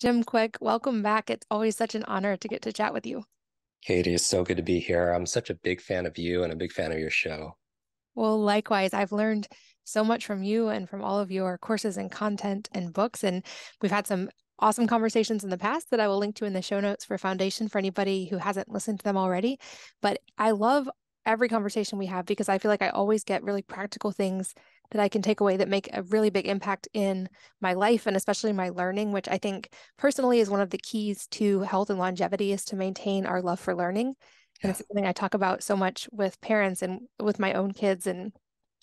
Jim Kwik, welcome back. It's always such an honor to get to chat with you. Katie, it's so good to be here. I'm such a big fan of you and a big fan of your show. Well, likewise, I've learned so much from you and from all of your courses and content and books. And we've had some awesome conversations in the past that I will link to in the show notes for Foundation for anybody who hasn't listened to them already. But I love every conversation we have because I feel like I always get really practical things that I can take away that make a really big impact in my life and especially my learning, which I think personally is one of the keys to health and longevity is to maintain our love for learning. And it's something I talk about so much with parents and with my own kids and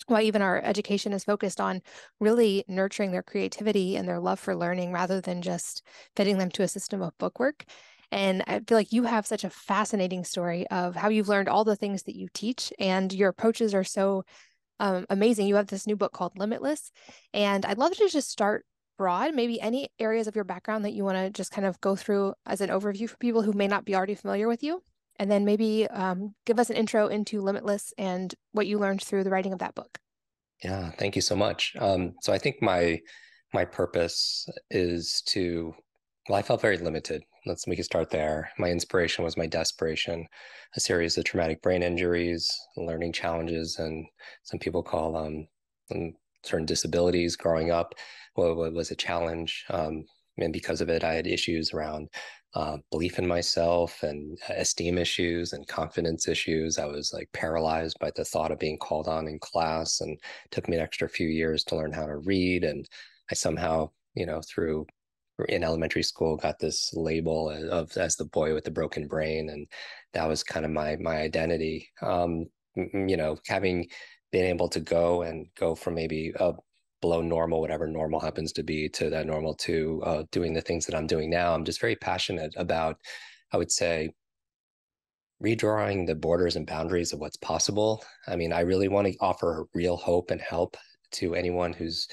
why even our education is focused on really nurturing their creativity and their love for learning rather than just fitting them to a system of bookwork. And I feel like you have such a fascinating story of how you've learned all the things that you teach, and your approaches are so um, amazing. You have this new book called Limitless, and I'd love to just start broad, maybe any areas of your background that you want to just kind of go through as an overview for people who may not be already familiar with you. And then maybe um, give us an intro into Limitless and what you learned through the writing of that book. Yeah, thank you so much. Um, so I think my my purpose is to well, I felt very limited. Let's we can start there. My inspiration was my desperation, a series of traumatic brain injuries, learning challenges, and some people call um, certain disabilities growing up. What, what was a challenge, um, and because of it, I had issues around uh, belief in myself and esteem issues and confidence issues. I was like paralyzed by the thought of being called on in class, and took me an extra few years to learn how to read. And I somehow, you know, through in elementary school got this label of as the boy with the broken brain and that was kind of my my identity. Um you know having been able to go and go from maybe a below normal whatever normal happens to be to that normal to uh, doing the things that i'm doing now i'm just very passionate about i would say redrawing the borders and boundaries of what's possible. I mean i really want to offer real hope and help to anyone who's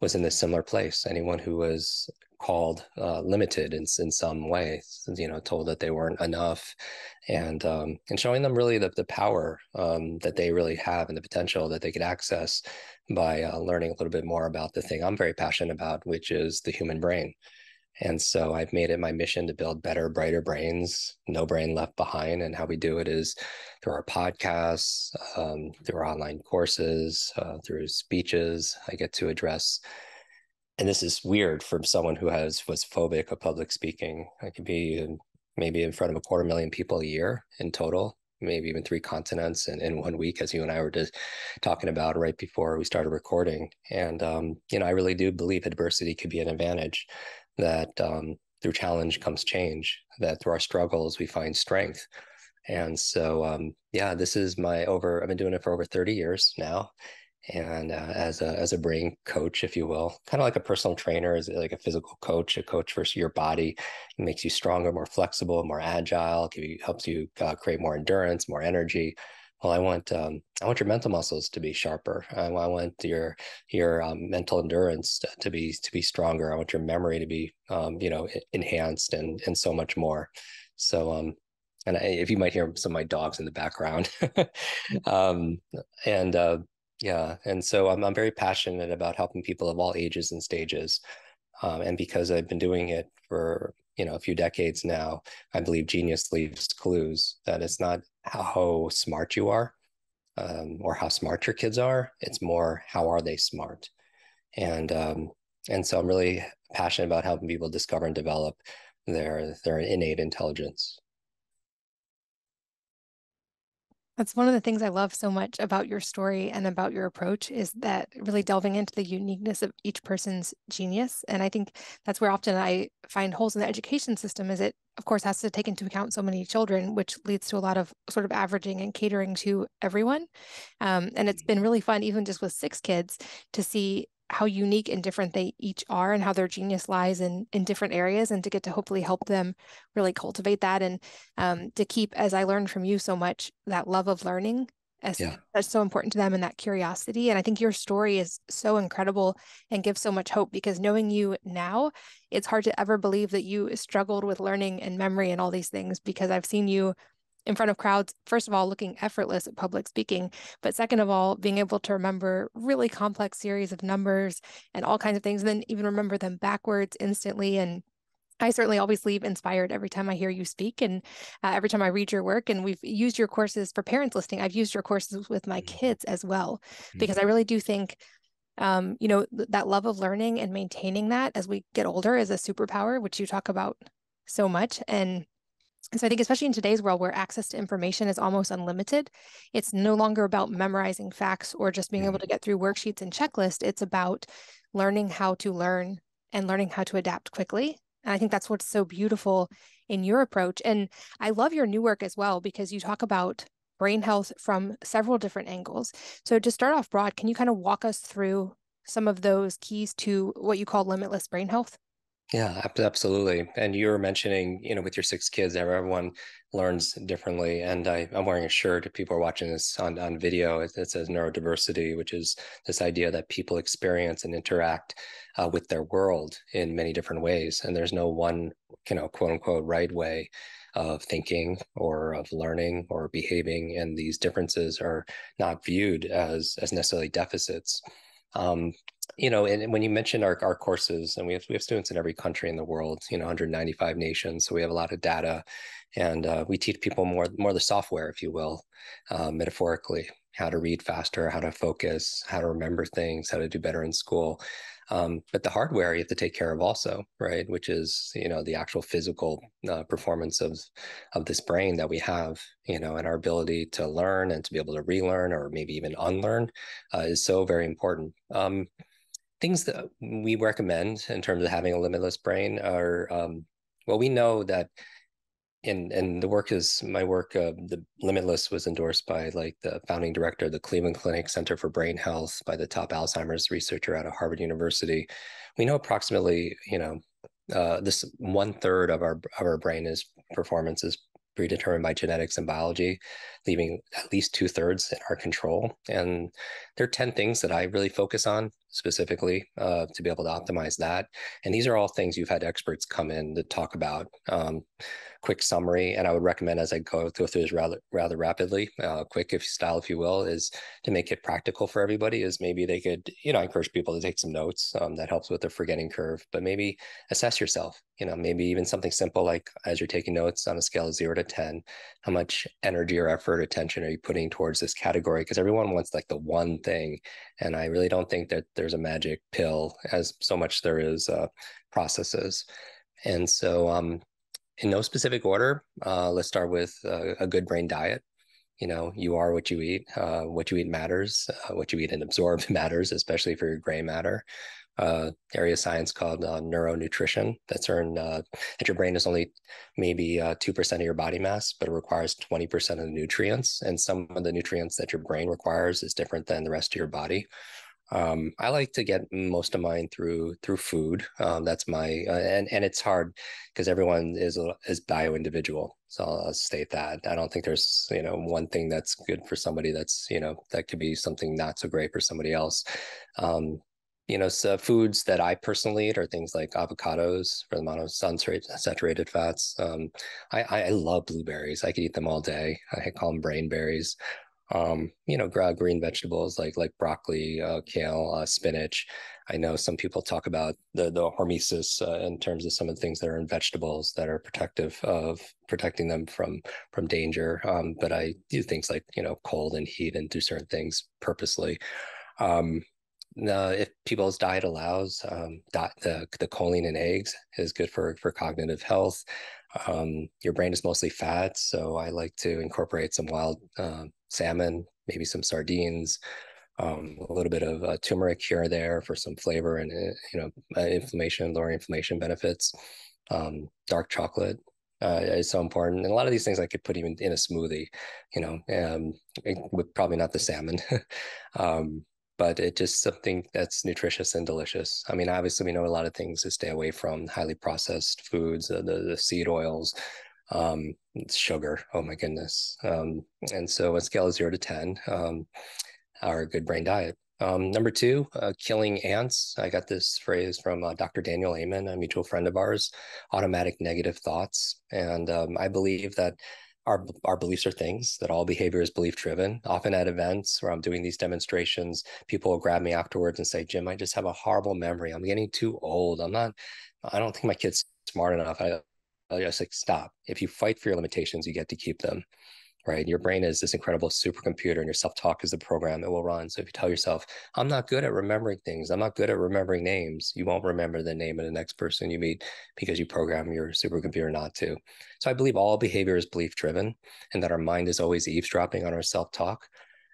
was in a similar place anyone who was called uh, limited in, in some way, you know, told that they weren't enough and um, and showing them really the, the power um, that they really have and the potential that they could access by uh, learning a little bit more about the thing I'm very passionate about, which is the human brain. And so I've made it my mission to build better, brighter brains, no brain left behind. And how we do it is through our podcasts, um, through our online courses, uh, through speeches. I get to address and this is weird from someone who has was phobic of public speaking. I could be maybe in front of a quarter million people a year in total, maybe even three continents in, in one week, as you and I were just talking about right before we started recording. And um, you know, I really do believe adversity could be an advantage. That um, through challenge comes change. That through our struggles we find strength. And so, um, yeah, this is my over. I've been doing it for over thirty years now, and uh, as a as a brain coach, if you will, kind of like a personal trainer, is like a physical coach, a coach for your body. It makes you stronger, more flexible, more agile. You, helps you uh, create more endurance, more energy. Well, I want um, I want your mental muscles to be sharper. I, I want your your um, mental endurance to, to, be to be stronger. I want your memory to be um, you know enhanced and and so much more. So um, and if you might hear some of my dogs in the background, um, and uh, yeah, and so I'm I'm very passionate about helping people of all ages and stages, um, and because I've been doing it for you know a few decades now, I believe genius leaves clues. That it's not how smart you are, um, or how smart your kids are. It's more how are they smart, and um, and so I'm really passionate about helping people discover and develop their their innate intelligence. That's one of the things I love so much about your story and about your approach is that really delving into the uniqueness of each person's genius. And I think that's where often I find holes in the education system is it, of course, has to take into account so many children, which leads to a lot of sort of averaging and catering to everyone. Um, and it's been really fun, even just with six kids, to see how unique and different they each are and how their genius lies in in different areas and to get to hopefully help them really cultivate that and um, to keep as i learned from you so much that love of learning as yeah. that's so important to them and that curiosity and i think your story is so incredible and gives so much hope because knowing you now it's hard to ever believe that you struggled with learning and memory and all these things because i've seen you in front of crowds, first of all, looking effortless at public speaking, but second of all, being able to remember really complex series of numbers and all kinds of things, and then even remember them backwards instantly. And I certainly always leave inspired every time I hear you speak and uh, every time I read your work. And we've used your courses for parents listening. I've used your courses with my mm-hmm. kids as well, because mm-hmm. I really do think, um, you know, th- that love of learning and maintaining that as we get older is a superpower, which you talk about so much. And and so I think, especially in today's world where access to information is almost unlimited, it's no longer about memorizing facts or just being able mm. to get through worksheets and checklists. It's about learning how to learn and learning how to adapt quickly. And I think that's what's so beautiful in your approach. And I love your new work as well because you talk about brain health from several different angles. So to start off broad, can you kind of walk us through some of those keys to what you call limitless brain health? Yeah, absolutely. And you were mentioning, you know, with your six kids, everyone learns differently. And I, am wearing a shirt. If people are watching this on, on video, it, it, says neurodiversity, which is this idea that people experience and interact uh, with their world in many different ways. And there's no one, you know, quote unquote, right way of thinking or of learning or behaving. And these differences are not viewed as, as necessarily deficits. Um, you know, and when you mentioned our, our courses, and we have we have students in every country in the world, you know, 195 nations, so we have a lot of data, and uh, we teach people more more the software, if you will, uh, metaphorically, how to read faster, how to focus, how to remember things, how to do better in school. Um, but the hardware you have to take care of also, right? Which is you know the actual physical uh, performance of of this brain that we have, you know, and our ability to learn and to be able to relearn or maybe even unlearn uh, is so very important. Um, things that we recommend in terms of having a limitless brain are um, well, we know that and and the work is my work uh, the limitless was endorsed by like the founding director of the cleveland clinic center for brain health by the top alzheimer's researcher out of harvard university we know approximately you know uh, this one third of our of our brain is performance is predetermined by genetics and biology, leaving at least two thirds in our control. And there are 10 things that I really focus on specifically uh, to be able to optimize that. And these are all things you've had experts come in to talk about. Um, quick summary, and I would recommend as I go, go through this rather rather rapidly, uh, quick if style, if you will, is to make it practical for everybody. Is maybe they could, you know, I encourage people to take some notes. Um, that helps with the forgetting curve. But maybe assess yourself. You know, maybe even something simple like as you're taking notes on a scale of zero to ten, how much energy or effort, attention are you putting towards this category? Because everyone wants like the one thing, and I really don't think that there's a magic pill as so much there is uh, processes. And so um, in no specific order. Uh, let's start with uh, a good brain diet. You know, you are what you eat. Uh, what you eat matters. Uh, what you eat and absorb matters, especially for your gray matter. Uh, area of science called uh, neuronutrition. That's earned that your brain is only maybe two percent of your body mass, but it requires twenty percent of the nutrients. And some of the nutrients that your brain requires is different than the rest of your body. Um, I like to get most of mine through through food. Um, that's my uh, and and it's hard because everyone is is bio individual. So I'll, I'll state that. I don't think there's you know one thing that's good for somebody that's you know that could be something not so great for somebody else. Um, you know, so foods that I personally eat are things like avocados for the monounsaturated fats. Um, I, I love blueberries. I could eat them all day. I call them brain berries um, you know, green vegetables like like broccoli, uh, kale, uh, spinach. I know some people talk about the the hormesis uh, in terms of some of the things that are in vegetables that are protective of protecting them from from danger. Um, but I do things like you know cold and heat and do certain things purposely. Um, uh, if people's diet allows, um, the the choline in eggs is good for for cognitive health. Um, your brain is mostly fat, so I like to incorporate some wild uh, salmon, maybe some sardines, um, a little bit of uh, turmeric here or there for some flavor and uh, you know uh, inflammation, lowering inflammation benefits. Um, dark chocolate uh, is so important, and a lot of these things I could put even in a smoothie, you know, um, with probably not the salmon. um, but it's just something that's nutritious and delicious. I mean, obviously, we know a lot of things to stay away from highly processed foods, uh, the, the seed oils, um, sugar. Oh my goodness. Um, and so a scale of zero to 10 um, a good brain diet. Um, number two, uh, killing ants. I got this phrase from uh, Dr. Daniel Amen, a mutual friend of ours, automatic negative thoughts. And um, I believe that our, our beliefs are things that all behavior is belief driven. Often at events where I'm doing these demonstrations, people will grab me afterwards and say, Jim, I just have a horrible memory. I'm getting too old. I'm not, I don't think my kids smart enough, I Uh, just like stop. If you fight for your limitations, you get to keep them right? Your brain is this incredible supercomputer and your self-talk is the program it will run. So if you tell yourself, I'm not good at remembering things, I'm not good at remembering names, you won't remember the name of the next person you meet because you program your supercomputer not to. So I believe all behavior is belief driven and that our mind is always eavesdropping on our self-talk.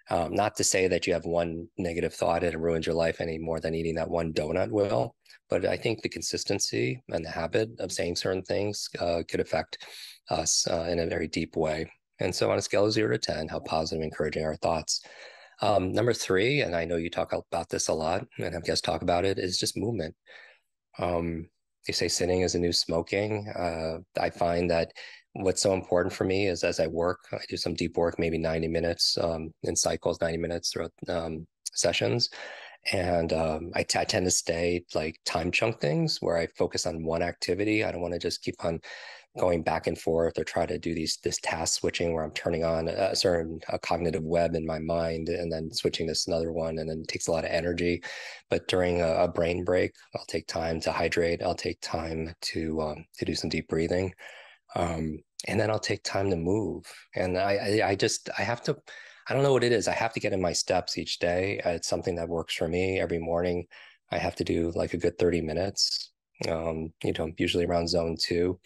Um, not to say that you have one negative thought and it ruins your life any more than eating that one donut will, but I think the consistency and the habit of saying certain things uh, could affect us uh, in a very deep way. And so on a scale of zero to 10, how positive, encouraging our thoughts. Um, number three, and I know you talk about this a lot and have guests talk about it, is just movement. Um, they say sitting is a new smoking. Uh, I find that what's so important for me is as I work, I do some deep work, maybe 90 minutes um, in cycles, 90 minutes throughout um, sessions. And um, I, t- I tend to stay like time chunk things where I focus on one activity. I don't want to just keep on going back and forth or try to do these this task switching where I'm turning on a certain a cognitive web in my mind and then switching this another one and then it takes a lot of energy. But during a, a brain break, I'll take time to hydrate. I'll take time to um, to do some deep breathing, um, and then I'll take time to move. And I, I I just I have to. I don't know what it is. I have to get in my steps each day. It's something that works for me every morning. I have to do like a good 30 minutes, um, you know, usually around zone two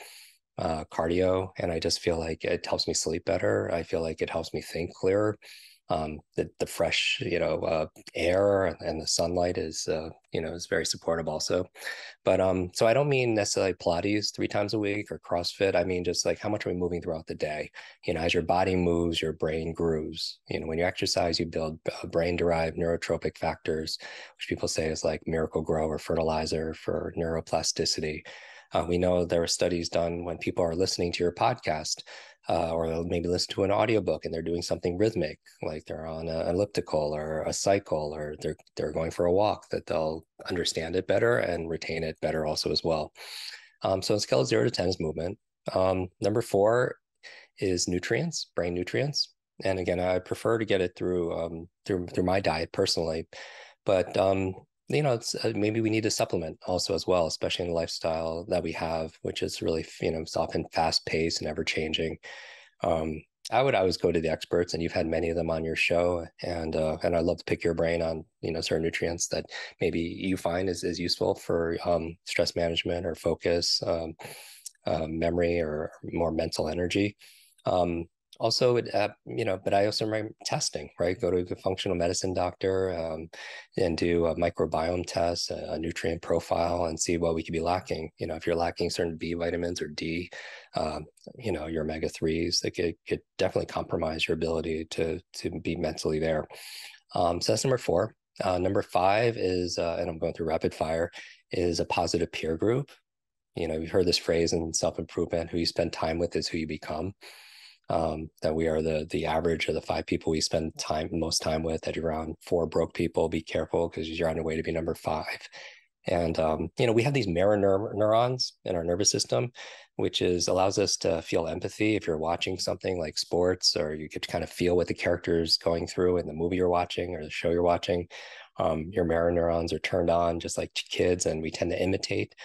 uh, cardio, and I just feel like it helps me sleep better. I feel like it helps me think clearer. Um, the the fresh you know uh, air and the sunlight is uh, you know is very supportive also. But um, so I don't mean necessarily Pilates three times a week or CrossFit. I mean just like how much are we moving throughout the day? You know, as your body moves, your brain grooves. You know, when you exercise, you build uh, brain derived neurotrophic factors, which people say is like Miracle-Gro or fertilizer for neuroplasticity. Uh, we know there are studies done when people are listening to your podcast uh, or they'll maybe listen to an audiobook and they're doing something rhythmic, like they're on an elliptical or a cycle or they're they're going for a walk, that they'll understand it better and retain it better also as well. Um, so scale of zero to 10 is movement. Um, number four is nutrients, brain nutrients. And again, I prefer to get it through um, through through my diet personally, but um, you know, it's, uh, maybe we need a supplement also as well, especially in the lifestyle that we have, which is really, you know, it's often fast paced and ever changing. Um, I would always go to the experts, and you've had many of them on your show, and uh, and I'd love to pick your brain on you know certain nutrients that maybe you find is is useful for um, stress management or focus, um, uh, memory, or more mental energy. Um, also uh, you know but i also remember testing right? Go to a functional medicine doctor um, and do a microbiome test a, a, nutrient profile and see what we could be lacking. You know if you're lacking certain b vitamins or d um, you know your omega 3s that could, could definitely compromise your ability to to be mentally there. Um, so that's number four. Uh, number five is uh, and i'm going through rapid fire is a positive peer group. You know you've heard this phrase in self-improvement who you spend time with is who you become um, that we are the the average of the five people we spend time most time with. That you're around four broke people, be careful because you're on your way to be number five. And um, you know we have these mirror neur- neurons in our nervous system, which is allows us to feel empathy. If you're watching something like sports, or you get to kind of feel what the character is going through in the movie you're watching or the show you're watching, um, your mirror neurons are turned on just like kids, and we tend to imitate.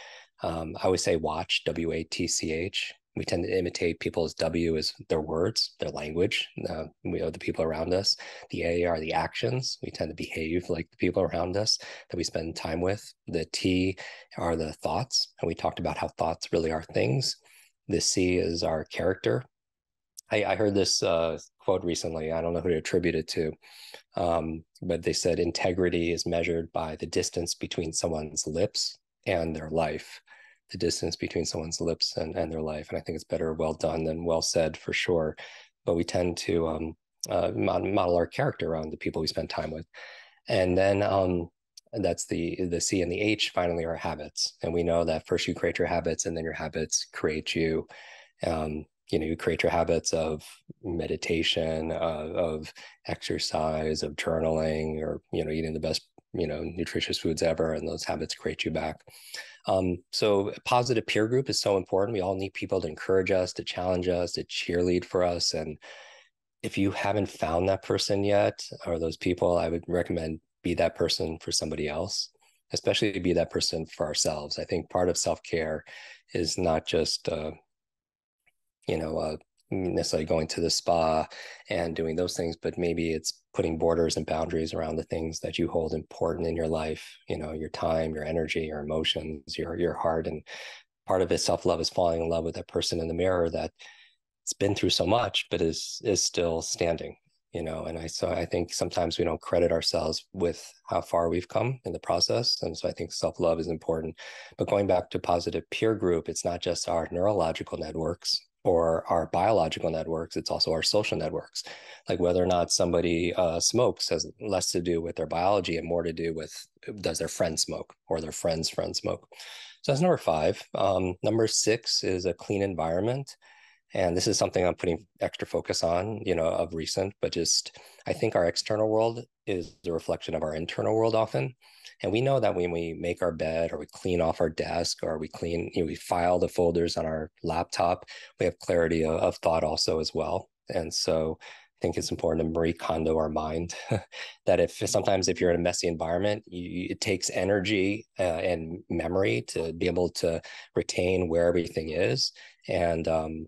Um, I always say watch, W A T C H, we tend to imitate people's W as their words, their language. Uh, we are the people around us. The A are the actions. We tend to behave like the people around us that we spend time with. The T are the thoughts, and we talked about how thoughts really are things. The C is our character. I, I heard this uh, quote recently. I don't know who to attribute it to, um, but they said integrity is measured by the distance between someone's lips and their life the distance between someone's lips and, and their life. And I think it's better well done than well said for sure. But we tend to um, uh, model our character around the people we spend time with. And then um, that's the the C and the H finally are habits. And we know that first you create your habits and then your habits create you. Um, you know, you create your habits of meditation, uh, of exercise, of journaling, or you know, eating the best you know nutritious foods ever, and those habits create you back. Um, so positive peer group is so important. We all need people to encourage us, to challenge us, to cheerlead for us. And if you haven't found that person yet, or those people, I would recommend be that person for somebody else. especially to be that person for ourselves. I think part of self care is not just, uh, you know, uh, necessarily going to the spa and doing those things, but maybe it's putting borders and boundaries around the things that you hold important in your life. You know, your time, your energy, your emotions, your your heart, and part of it self love is falling in love with that person in the mirror that it's been through so much, but is is still standing you know and i so i think sometimes we don't credit ourselves with how far we've come in the process and so i think self-love is important but going back to positive peer group it's not just our neurological networks or our biological networks it's also our social networks. Like whether or not somebody uh, smokes has less to do with their biology and more to do with does their friend smoke or their friend's friend smoke. So that's number five. Um, number six is a clean environment. And this is something i'm putting extra focus on you know of recent but just i think our external world is a reflection of our internal world often and we know that when we make our bed or we clean off our desk or we clean you know, we file the folders on our laptop we have clarity of, of thought also as well and so I think it's important to Marie Kondo our mind that if sometimes if you're in a messy environment, you, it takes energy uh, and memory to be able to retain where everything is. And um,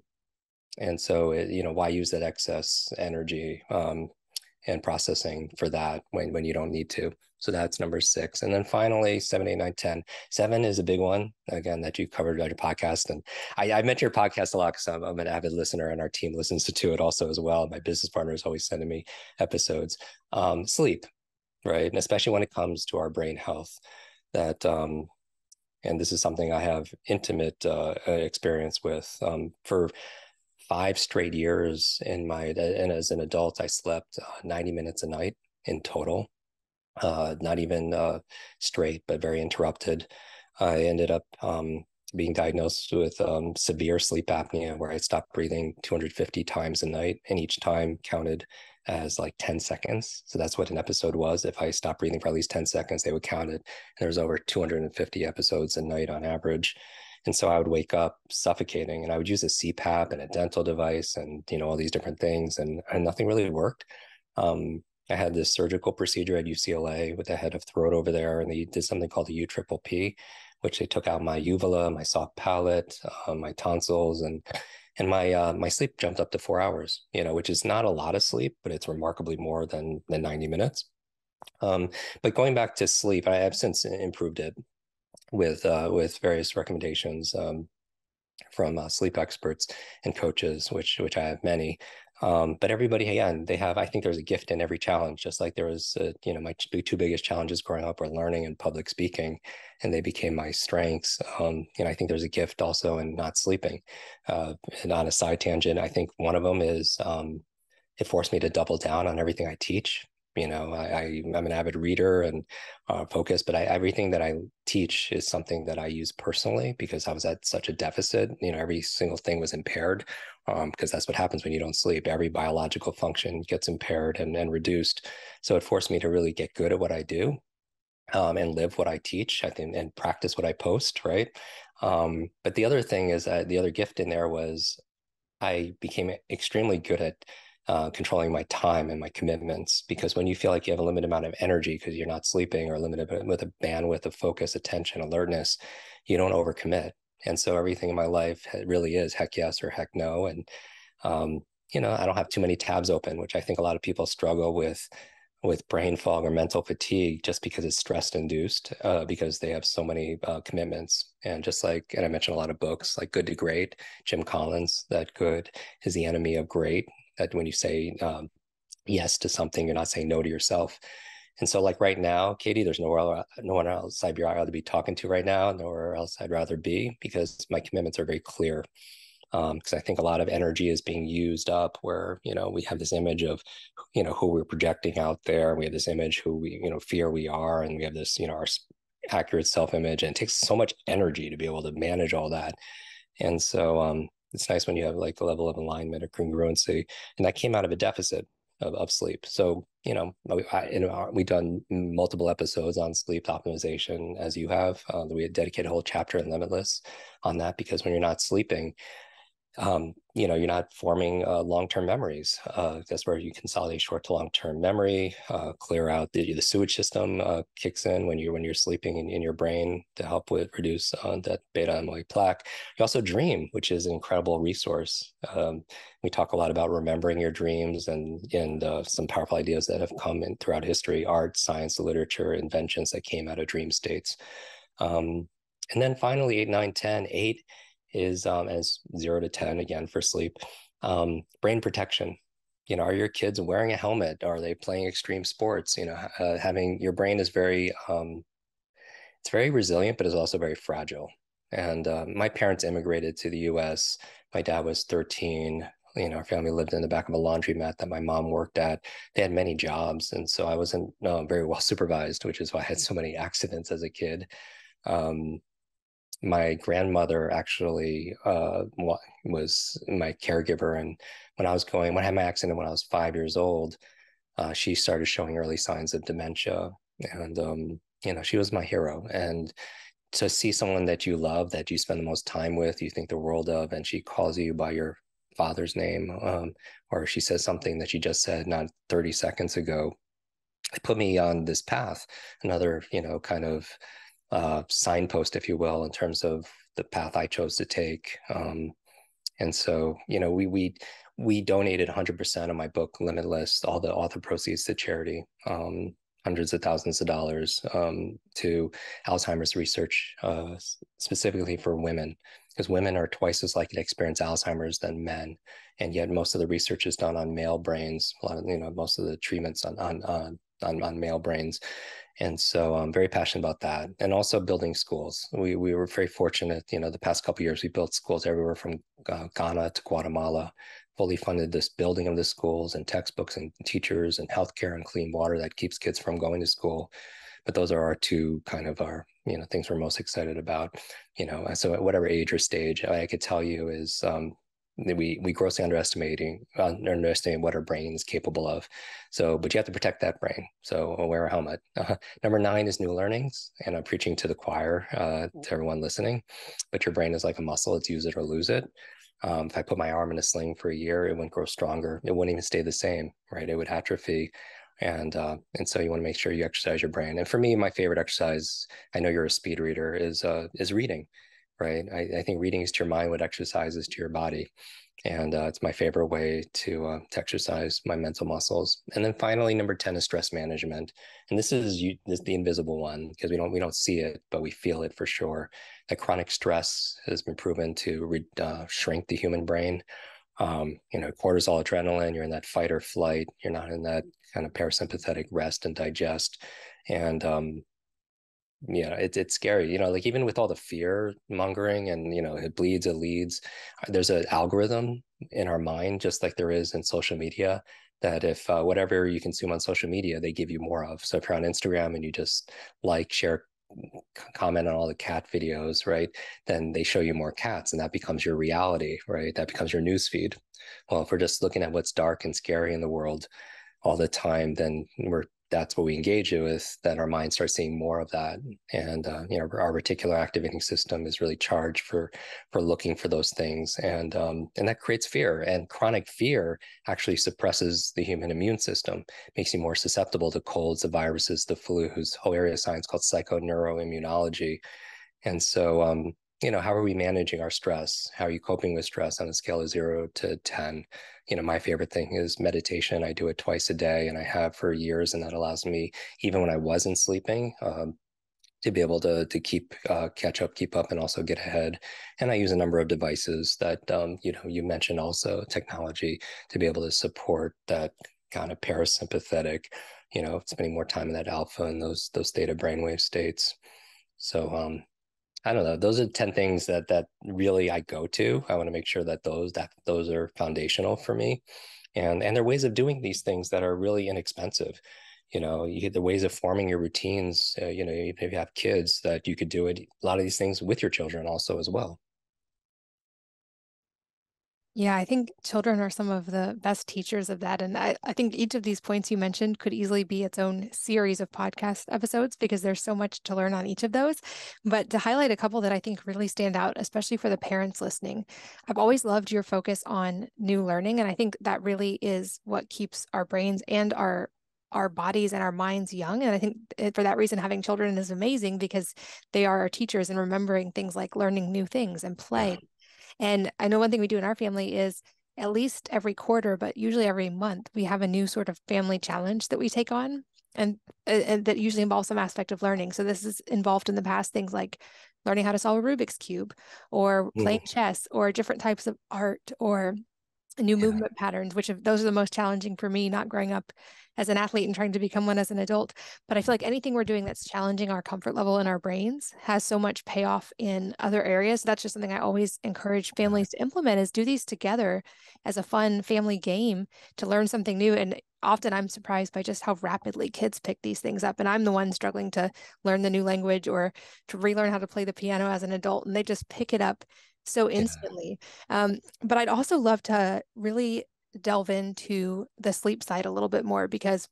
and so it, you know why use that excess energy um, and processing for that when when you don't need to. So that's number six. And then finally seven eight nine ten. Seven is a big one again that you covered on your podcast. And i, I mention your podcast a lot because I'm, I'm, an avid listener and our team listens to it also as well. My business partner is always sending me episodes. Um, sleep right? And especially when it comes to our brain health that um, and this is something i have intimate uh, experience with um, for five straight years in my and as an adult i slept uh, 90 minutes a night in total. Uh, not even uh, straight but very interrupted. I ended up um, being diagnosed with um, severe sleep apnea where i stopped breathing 250 times a night and each time counted as like 10 seconds. So that's what an episode was. If i stopped breathing for at least 10 seconds they would count it. And there was over 250 episodes a night on average and so I would wake up suffocating and I would use a CPAP and a dental device and, you know, all these different things and, and nothing really worked. Um, I had this surgical procedure at UCLA with the head of throat over there, and they did something called the U triple P, which they took out my uvula, my soft palate, uh, my tonsils, and and my uh, my sleep jumped up to four hours. You know, which is not a lot of sleep, but it's remarkably more than than ninety minutes. Um, but going back to sleep, I have since improved it with uh, with various recommendations um, from uh, sleep experts and coaches, which which I have many. Um, but everybody, again, they have. I think there's a gift in every challenge. Just like there was, uh, you know, my two, two biggest challenges growing up were learning and public speaking, and they became my strengths. Um, you know, I think there's a gift also in not sleeping. Uh, and on a side tangent, I think one of them is um, it forced me to double down on everything I teach you know I, am an avid reader and uh, focused but I, everything that i teach is something that i use personally because i was at such a deficit you know every single thing was impaired um, because that's what happens when you don't sleep. Every biological function gets impaired and, and reduced. So it forced me to really get good at what i do um, and live what i teach i think and practice what i post right? Um, but the other thing is that the other gift in there was i became extremely good at uh, controlling my time and my commitments. Because when you feel like you have a limited amount of energy because you're not sleeping or limited with a bandwidth of focus, attention, alertness, you don't overcommit. And so everything in my life really is heck yes or heck no. And, um, you know, I don't have too many tabs open, which I think a lot of people struggle with with brain fog or mental fatigue just because it's stress induced uh, because they have so many uh, commitments and just like and i mentioned a lot of books like good to great jim collins that good is the enemy of great that when you say um, yes to something, you're not saying no to yourself. And so, like right now, Katie, there's nowhere, no one else I'd rather be talking to right now, nowhere else I'd rather be because my commitments are very clear. Because um, I think a lot of energy is being used up, where you know we have this image of, you know, who we're projecting out there. We have this image who we, you know, fear we are, and we have this, you know, our accurate self-image, and it takes so much energy to be able to manage all that. And so, um, it's nice when you have like the level of alignment or congruency and that came out of a deficit of, of sleep. So you know we've done multiple episodes on sleep optimization as you have uh, we had dedicated a whole chapter in limitless on that because when you're not sleeping um, you know, you're not forming uh, long-term memories. Uh, that's where you consolidate short to long-term memory, uh, clear out the, the sewage system uh, kicks in when you're when you're sleeping in, in your brain to help with reduce uh, that beta amyloid plaque. You also dream, which is an incredible resource. Um, we talk a lot about remembering your dreams and and uh, some powerful ideas that have come in throughout history, art, science, literature, inventions that came out of dream states. Um, and then finally, eight, nine, 10, eight is um, as zero to 10 again for sleep. Um, brain protection. You know, are your kids wearing a helmet? Are they playing extreme sports? You know, uh, having your brain is very, um, it's very resilient, but is also very fragile. And uh, my parents immigrated to the US. My dad was 13. You know, our family lived in the back of a laundromat that my mom worked at. They had many jobs. And so I wasn't uh, very well supervised, which is why I had so many accidents as a kid. Um, my grandmother actually uh, was my caregiver. And when I was going, when I had my accident when I was five years old, uh, she started showing early signs of dementia. And, um, you know, she was my hero. And to see someone that you love, that you spend the most time with, you think the world of, and she calls you by your father's name, um, or she says something that she just said not 30 seconds ago, it put me on this path, another, you know, kind of uh, signpost, if you will, in terms of the path I chose to take. Um, and so, you know, we we we donated 100% of my book Limitless, all the author proceeds to charity, um, hundreds of thousands of dollars um, to Alzheimer's research, uh, specifically for women, because women are twice as likely to experience Alzheimer's than men, and yet most of the research is done on male brains. A lot of you know most of the treatments on on on on, on male brains, and so I'm very passionate about that. And also building schools. We, we were very fortunate, you know, the past couple years, we built schools everywhere from uh, Ghana to Guatemala, fully funded this building of the schools and textbooks and teachers and healthcare and clean water that keeps kids from going to school. But those are our two kind of our, you know, things we're most excited about, you know, so at whatever age or stage, I could tell you is um, we we grossly underestimating uh, underestimating what our brain is capable of. So, but you have to protect that brain. So, wear a helmet. Uh, number nine is new learnings, and I'm preaching to the choir uh, to everyone listening. But your brain is like a muscle; it's use it or lose it. Um, if I put my arm in a sling for a year, it wouldn't grow stronger. It wouldn't even stay the same, right? It would atrophy. And uh, and so you want to make sure you exercise your brain. And for me, my favorite exercise, I know you're a speed reader, is uh, is reading right? I, I, think reading is to your mind what exercise is to your body. And uh, it's my favorite way to, uh, to exercise my mental muscles. And then finally, number 10 is stress management. And this is, you, this is the invisible one because we don't, we don't see it, but we feel it for sure. That chronic stress has been proven to re, uh, shrink the human brain. Um, you know, cortisol, adrenaline, you're in that fight or flight. You're not in that kind of parasympathetic rest and digest. And um, yeah it's it's scary you know like even with all the fear mongering and you know it bleeds it leads uh, there's an algorithm in our mind just like there is in social media that if uh, whatever you consume on social media they give you more of. So if you're on instagram and you just like share comment on all the cat videos right then they show you more cats and that becomes your reality right? That becomes your news feed. Well if we're just looking at what's dark and scary in the world all the time then we're that's what we engage it with, then our mind starts seeing more of that. And uh, you know, our reticular activating system is really charged for for looking for those things, and um, and that creates fear. And chronic fear actually suppresses the human immune system, makes you more susceptible to colds, the viruses, the flu, whose whole area of science called psychoneuroimmunology. And so, um, you know, how are we managing our stress? How are you coping with stress on a scale of zero to 10? You know, my favorite thing is meditation. I do it twice a day and I have for years. And that allows me, even when I wasn't sleeping, um, to be able to to keep uh, catch up, keep up, and also get ahead. And I use a number of devices that um, you know you mentioned also technology to be able to support that kind of parasympathetic, you know, spending more time in that alpha and those those theta brainwave states. So um, I don't know. Those are 10 things that that really I go to. I want to make sure that those that those are foundational for me. And and there are ways of doing these things that are really inexpensive. You know, you get the ways of forming your routines. Uh, you know, if you have kids, that you could do it. A lot of these things with your children also as well. Yeah, I think children are some of the best teachers of that. And I, I think each of these points you mentioned could easily be its own series of podcast episodes because there's so much to learn on each of those. But to highlight a couple that I think really stand out, especially for the parents listening, I've always loved your focus on new learning. And I think that really is what keeps our brains and our our bodies and our minds young. And I think eh, for that reason, having children is amazing because they are our teachers and remembering things like learning new things and play. And I know one thing we do in our family is at least every quarter, but usually every month, we have a new sort of family challenge that we take on. And, and that usually involves some aspect of learning. So this is involved in the past things like learning how to solve a Rubik's cube or playing mm. chess or different types of art or new yeah. movement patterns, which of those are the most challenging for me, not growing up as an athlete and trying to become one as an adult. But I feel like anything we're doing that's challenging our comfort level in our brains has so much payoff in other areas. That's just something I always encourage families to implement is do these together as a fun family game to learn something new. And often I'm surprised by just how rapidly kids pick these things up. And I'm the one struggling to learn the new language or to relearn how to play the piano as an adult. And they just pick it up so instantly. Yeah. Um, but I'd also love to really delve into the sleep side a little bit more because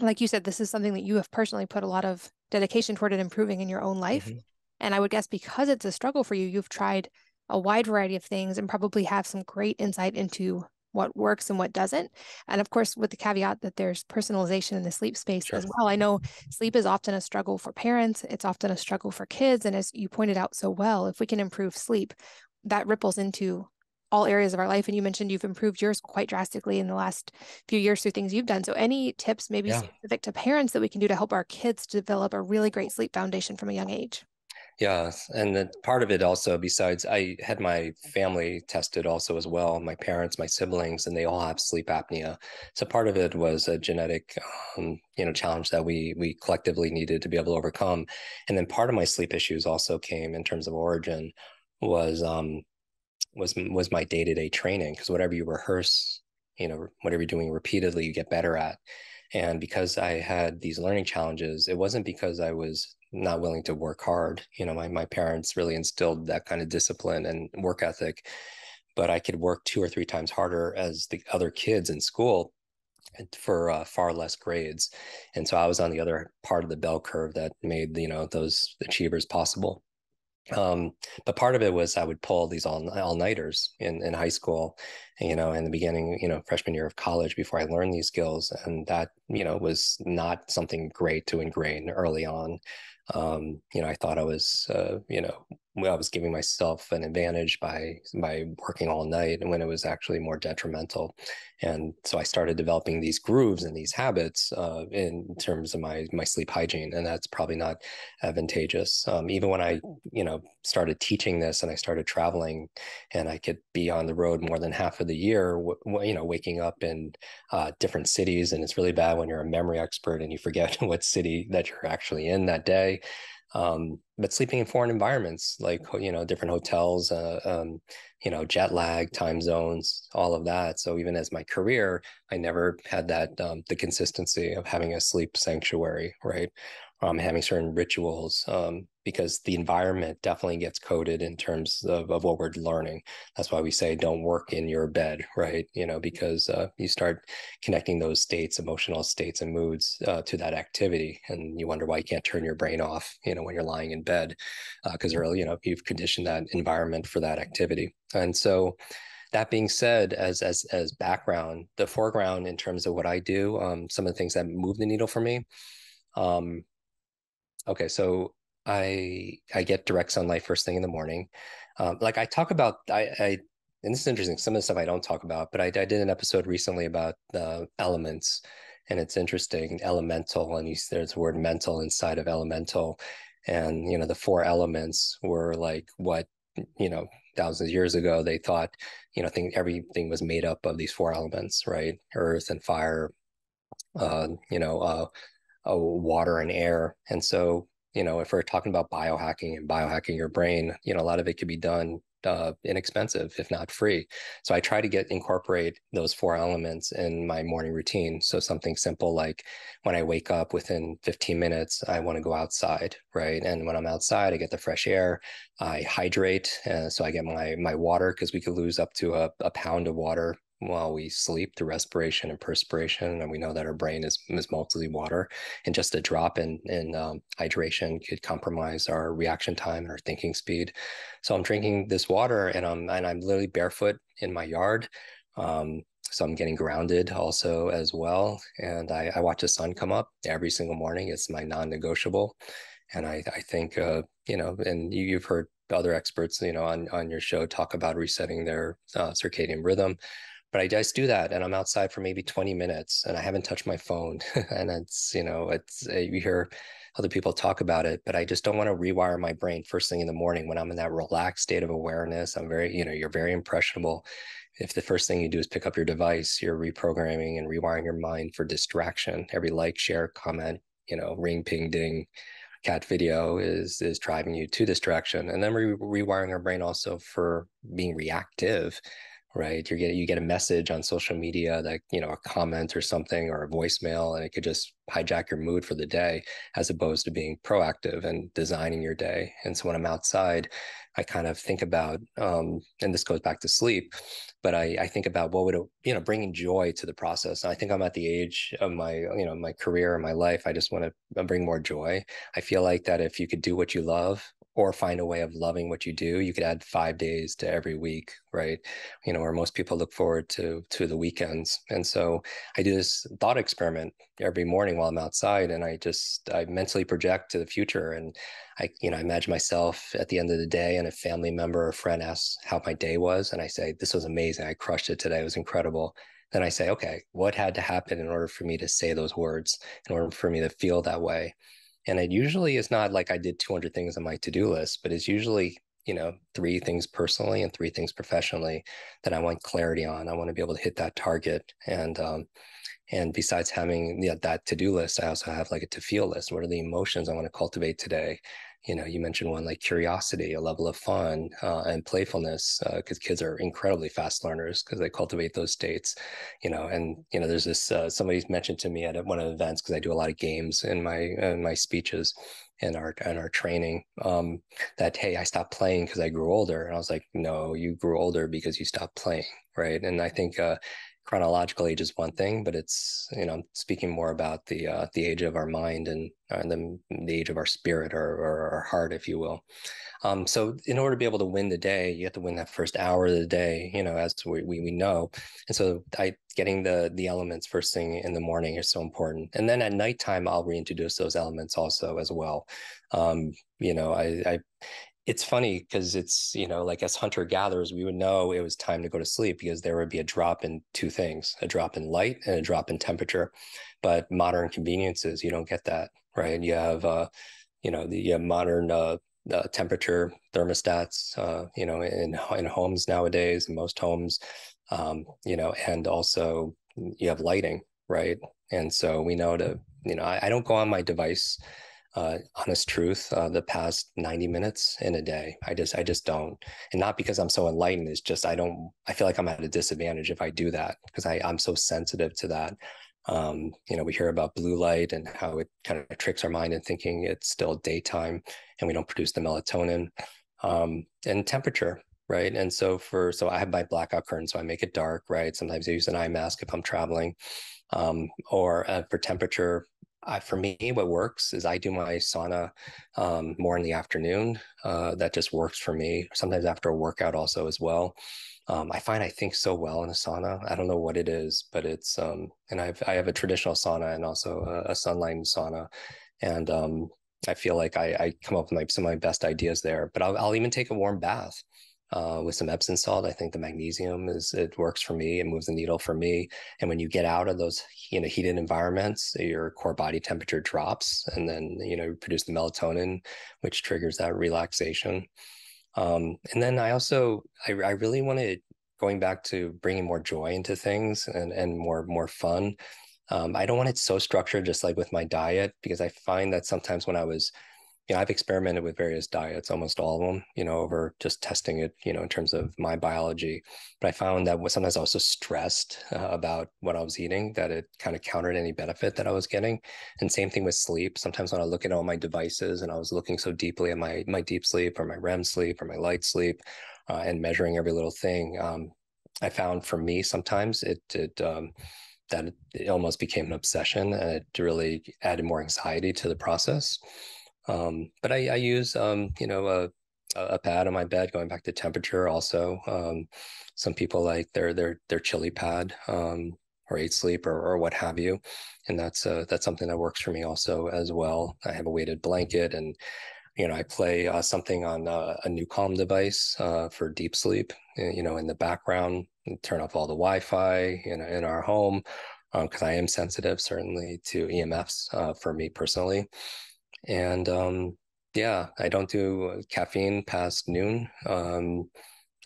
like you said this is something that you have personally put a lot of dedication toward it improving in your own life mm-hmm. and i would guess because it's a struggle for you you've tried a wide variety of things and probably have some great insight into what works and what doesn't and of course with the caveat that there's personalization in the sleep space sure. as well i know sleep is often a struggle for parents it's often a struggle for kids and as you pointed out so well if we can improve sleep that ripples into all areas of our life. And you mentioned you've improved yours quite drastically in the last few years through things you've done. So, any tips, maybe yeah. specific to parents, that we can do to help our kids develop a really great sleep foundation from a young age? Yeah, and the part of it also, besides, I had my family tested also as well. My parents, my siblings, and they all have sleep apnea. So part of it was a genetic, um, you know, challenge that we we collectively needed to be able to overcome. And then part of my sleep issues also came in terms of origin was um, was was my day to day training because whatever you rehearse, you know, whatever you're doing repeatedly, you get better at. And because I had these learning challenges, it wasn't because I was not willing to work hard. You know, my my parents really instilled that kind of discipline and work ethic, but I could work two or three times harder as the other kids in school for uh, far less grades. And so I was on the other part of the bell curve that made, you know, those achievers possible. Um, but part of it was I would pull these all all nighters in in high school, you know, in the beginning, you know, freshman year of college before I learned these skills, and that you know was not something great to ingrain early on. Um, you know, I thought I was, uh, you know, I was giving myself an advantage by by working all night and when it was actually more detrimental. And so I started developing these grooves and these habits uh, in terms of my my sleep hygiene, and that's probably not advantageous. Um, even when I you know started teaching this and I started traveling, and I could be on the road more than half of the year, w- you know, waking up in uh, different cities, and it's really bad when you're a memory expert and you forget what city that you're actually in that day. Um, but sleeping in foreign environments, like you know, different hotels, uh, um, you know, jet lag, time zones, all of that. So even as my career, I never had that um, the consistency of having a sleep sanctuary, right? um, having certain rituals um, because the environment definitely gets coded in terms of, of what we're learning. That's why we say don't work in your bed, right? You know, because uh, you start connecting those states, emotional states and moods uh, to that activity. And you wonder why you can't turn your brain off, you know, when you're lying in bed because uh, early, you know, you've conditioned that environment for that activity. And so, that being said, as as as background, the foreground in terms of what I do, um, some of the things that move the needle for me, um, Okay, so I I get direct sunlight first thing in the morning. Um, like I talk about, I, I and this is interesting. Some of the stuff I don't talk about, but I, I did an episode recently about the elements, and it's interesting. Elemental, and you, there's the word mental inside of elemental, and you know the four elements were like what you know thousands of years ago they thought you know think everything was made up of these four elements, right? Earth and fire, uh, you know, uh, uh, water and air. And so, you know, if we're talking about biohacking and biohacking your brain, you know, a lot of it could be done uh, inexpensive, if not free. So I try to get incorporate those four elements in my morning routine. So something simple like when I wake up within 15 minutes, I want to go outside, right? And when I'm outside, I get the fresh air. I hydrate, uh, so I get my my water because we could lose up to a, a pound of water while we sleep through respiration and perspiration and we know that our brain is, is mostly water and just a drop in in um, hydration could compromise our reaction time and our thinking speed. So i'm drinking this water and i'm and i'm literally barefoot in my yard um, so i'm getting grounded also as well and I, I watch the sun come up every single morning. It's my non-negotiable and i i think uh, you know and you, you've heard other experts you know on on your show talk about resetting their uh, circadian rhythm but I just do that and I'm outside for maybe 20 minutes and I haven't touched my phone. and it's, you know, it's, uh, you hear other people talk about it, but I just don't want to rewire my brain first thing in the morning when I'm in that relaxed state of awareness. I'm very, you know, you're very impressionable. If the first thing you do is pick up your device, you're reprogramming and rewiring your mind for distraction. Every like, share, comment, you know, ring, ping, ding, cat video is is driving you to distraction and then re- rewiring our brain also for being reactive right? You get you get a message on social media that you know a comment or something or a voicemail, and it could just hijack your mood for the day, as opposed to being proactive and designing your day. And so when I'm outside, I kind of think about, um, and this goes back to sleep, but I, I think about what would you know bringing joy to the process. And I think I'm at the age of my you know my career and my life. I just want to uh, bring more joy. I feel like that if you could do what you love or find a way of loving what you do you could add five days to every week right? You know where most people look forward to to the weekends. And so i do this thought experiment every morning while i'm outside and i just i mentally project to the future and i you know I imagine myself at the end of the day and a family member or friend asks how my day was and i say this was amazing. I crushed it today. It was incredible. Then i say okay what had to happen in order for me to say those words in order for me to feel that way and it usually is not like I did 200 things on my to do list, but it's usually, you know, three things personally and three things professionally that I want clarity on. I want to be able to hit that target. And, um, and besides having you know, that to do list, I also have like a to feel list. What are the emotions I want to cultivate today? You know you mentioned one like curiosity a level of fun uh, and playfulness because uh, kids are incredibly fast learners because they cultivate those states you know and you know there's this uh, somebody's mentioned to me at one of the events because i do a lot of games in my in my speeches and our and our training um, that hey i stopped playing because i grew older and i was like no you grew older because you stopped playing right? And i think uh, chronological age is one thing, but it's you know speaking more about the uh, the age of our mind and uh, the, the age of our spirit or, or our heart, if you will. Um, so in order to be able to win the day, you have to win that first hour of the day, you know, as we, we, we know. And so I getting the the elements first thing in the morning is so important. And then at nighttime, I'll reintroduce those elements also as well. Um, you know, I, I it's funny because it's you know like as hunter gatherers we would know it was time to go to sleep because there would be a drop in two things a drop in light and a drop in temperature. But modern conveniences you don't get that right? You have uh you know the you modern uh, uh, temperature thermostats uh you know in in homes nowadays in most homes um you know and also you have lighting right? And so we know to you know I, I don't go on my device uh, honest truth uh, the past 90 minutes in a day. I just i just don't. And not because i'm so enlightened it's just i don't i feel like i'm at a disadvantage if i do that because i i'm so sensitive to that. Um, you know we hear about blue light and how it kind of tricks our mind in thinking it's still daytime and we don't produce the melatonin um, and temperature right? And so for so i have my blackout curtain so i make it dark right? Sometimes i use an eye mask if i'm traveling um, or uh, for temperature I, for me, what works is I do my sauna um, more in the afternoon. Uh, that just works for me. Sometimes after a workout, also as well. Um, I find I think so well in a sauna. I don't know what it is, but it's um, and I've I have a traditional sauna and also a, a Sunlighten sauna, and um, I feel like I, I come up with my, some of my best ideas there. But I'll, I'll even take a warm bath uh, with some Epsom salt. I think the magnesium is it works for me. It moves the needle for me. And when you get out of those you know heated environments, your core body temperature drops, and then you know produce the melatonin, which triggers that relaxation. Um, and then I also I, I really wanted going back to bringing more joy into things and and more more fun. Um, I don't want it so structured, just like with my diet, because I find that sometimes when I was know, I've experimented with various diets, almost all of them, you know, over just testing it, you know, in terms of my biology. But I found that sometimes I was so stressed uh, about what I was eating that it kind of countered any benefit that I was getting. And same thing with sleep. Sometimes when I look at all my devices and I was looking so deeply at my my deep sleep or my REM sleep or my light sleep, uh, and measuring every little thing, um, I found for me sometimes it it um, that it almost became an obsession and it really added more anxiety to the process. Um, but I, I use, um, you know, a, a pad on my bed, going back to temperature. Also, um, some people like their their their chili pad um, or eight sleep or, or what have you, and that's uh, that's something that works for me also as well. I have a weighted blanket, and you know, I play uh, something on uh, a NuCalm device uh, for deep sleep. Eh, you know, in the background, turn off all the Wi-Fi in in our home because um, I am sensitive certainly to EMFs uh, for me personally. And um, yeah, I don't do caffeine past noon. Um,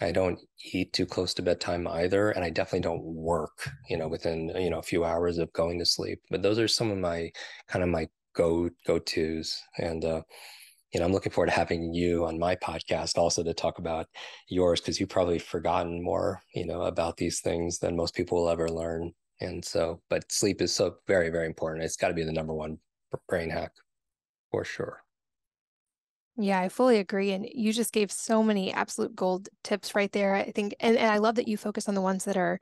I don't eat too close to bedtime either, and I definitely don't work. You know, within you know a few hours of going to sleep. But those are some of my kind of my go go tos, and uh, you know, I'm looking forward to having you on my podcast also to talk about yours because you've probably forgotten more, you know, about these things than most people will ever learn. And so, but sleep is so very, very important. It's got to be the number one brain hack for sure. Yeah, I fully agree. And you just gave so many absolute gold tips right there. I think, and, and I love that you focus on the ones that are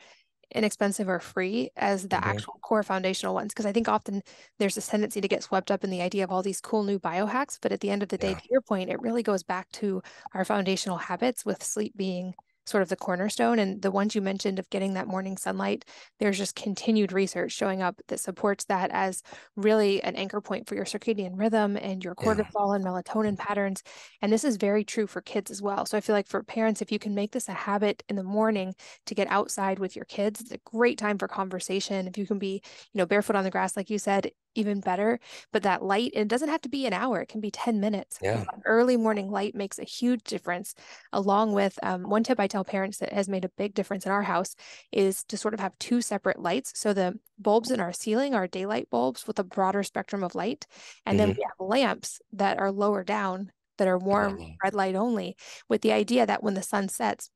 inexpensive or free as the mm-hmm. actual core foundational ones. Because I think often there's this tendency to get swept up in the idea of all these cool new biohacks. But at the end of the day, yeah. to your point, it really goes back to our foundational habits with sleep being sort of the cornerstone. And the ones you mentioned of getting that morning sunlight, there's just continued research showing up that supports that as really an anchor point for your circadian rhythm and your cortisol yeah. and melatonin patterns. And this is very true for kids as well. So I feel like for parents, if you can make this a habit in the morning to get outside with your kids, it's a great time for conversation. If you can be, you know, barefoot on the grass, like you said, even better. But that light, it doesn't have to be an hour, it can be 10 minutes. Yeah. Early morning light makes a huge difference. Along with um, one tip I tell parents that has made a big difference in our house is to sort of have two separate lights. So the bulbs in our ceiling are daylight bulbs with a broader spectrum of light. And mm-hmm. then we have lamps that are lower down that are warm mm-hmm. red light only, with the idea that when the sun sets,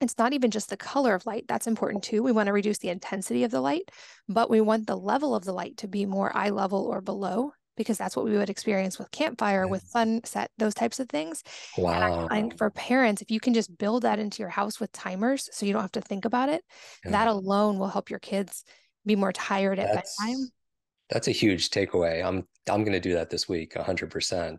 it's not even just the color of light that's important too we want to reduce the intensity of the light but we want the level of the light to be more eye level or below because that's what we would experience with campfire with sunset those types of things. Wow. and for parents if you can just build that into your house with timers so you don't have to think about it yeah. that alone will help your kids be more tired at that's, bedtime. That's a huge takeaway. I'm i'm going to do that this week 100%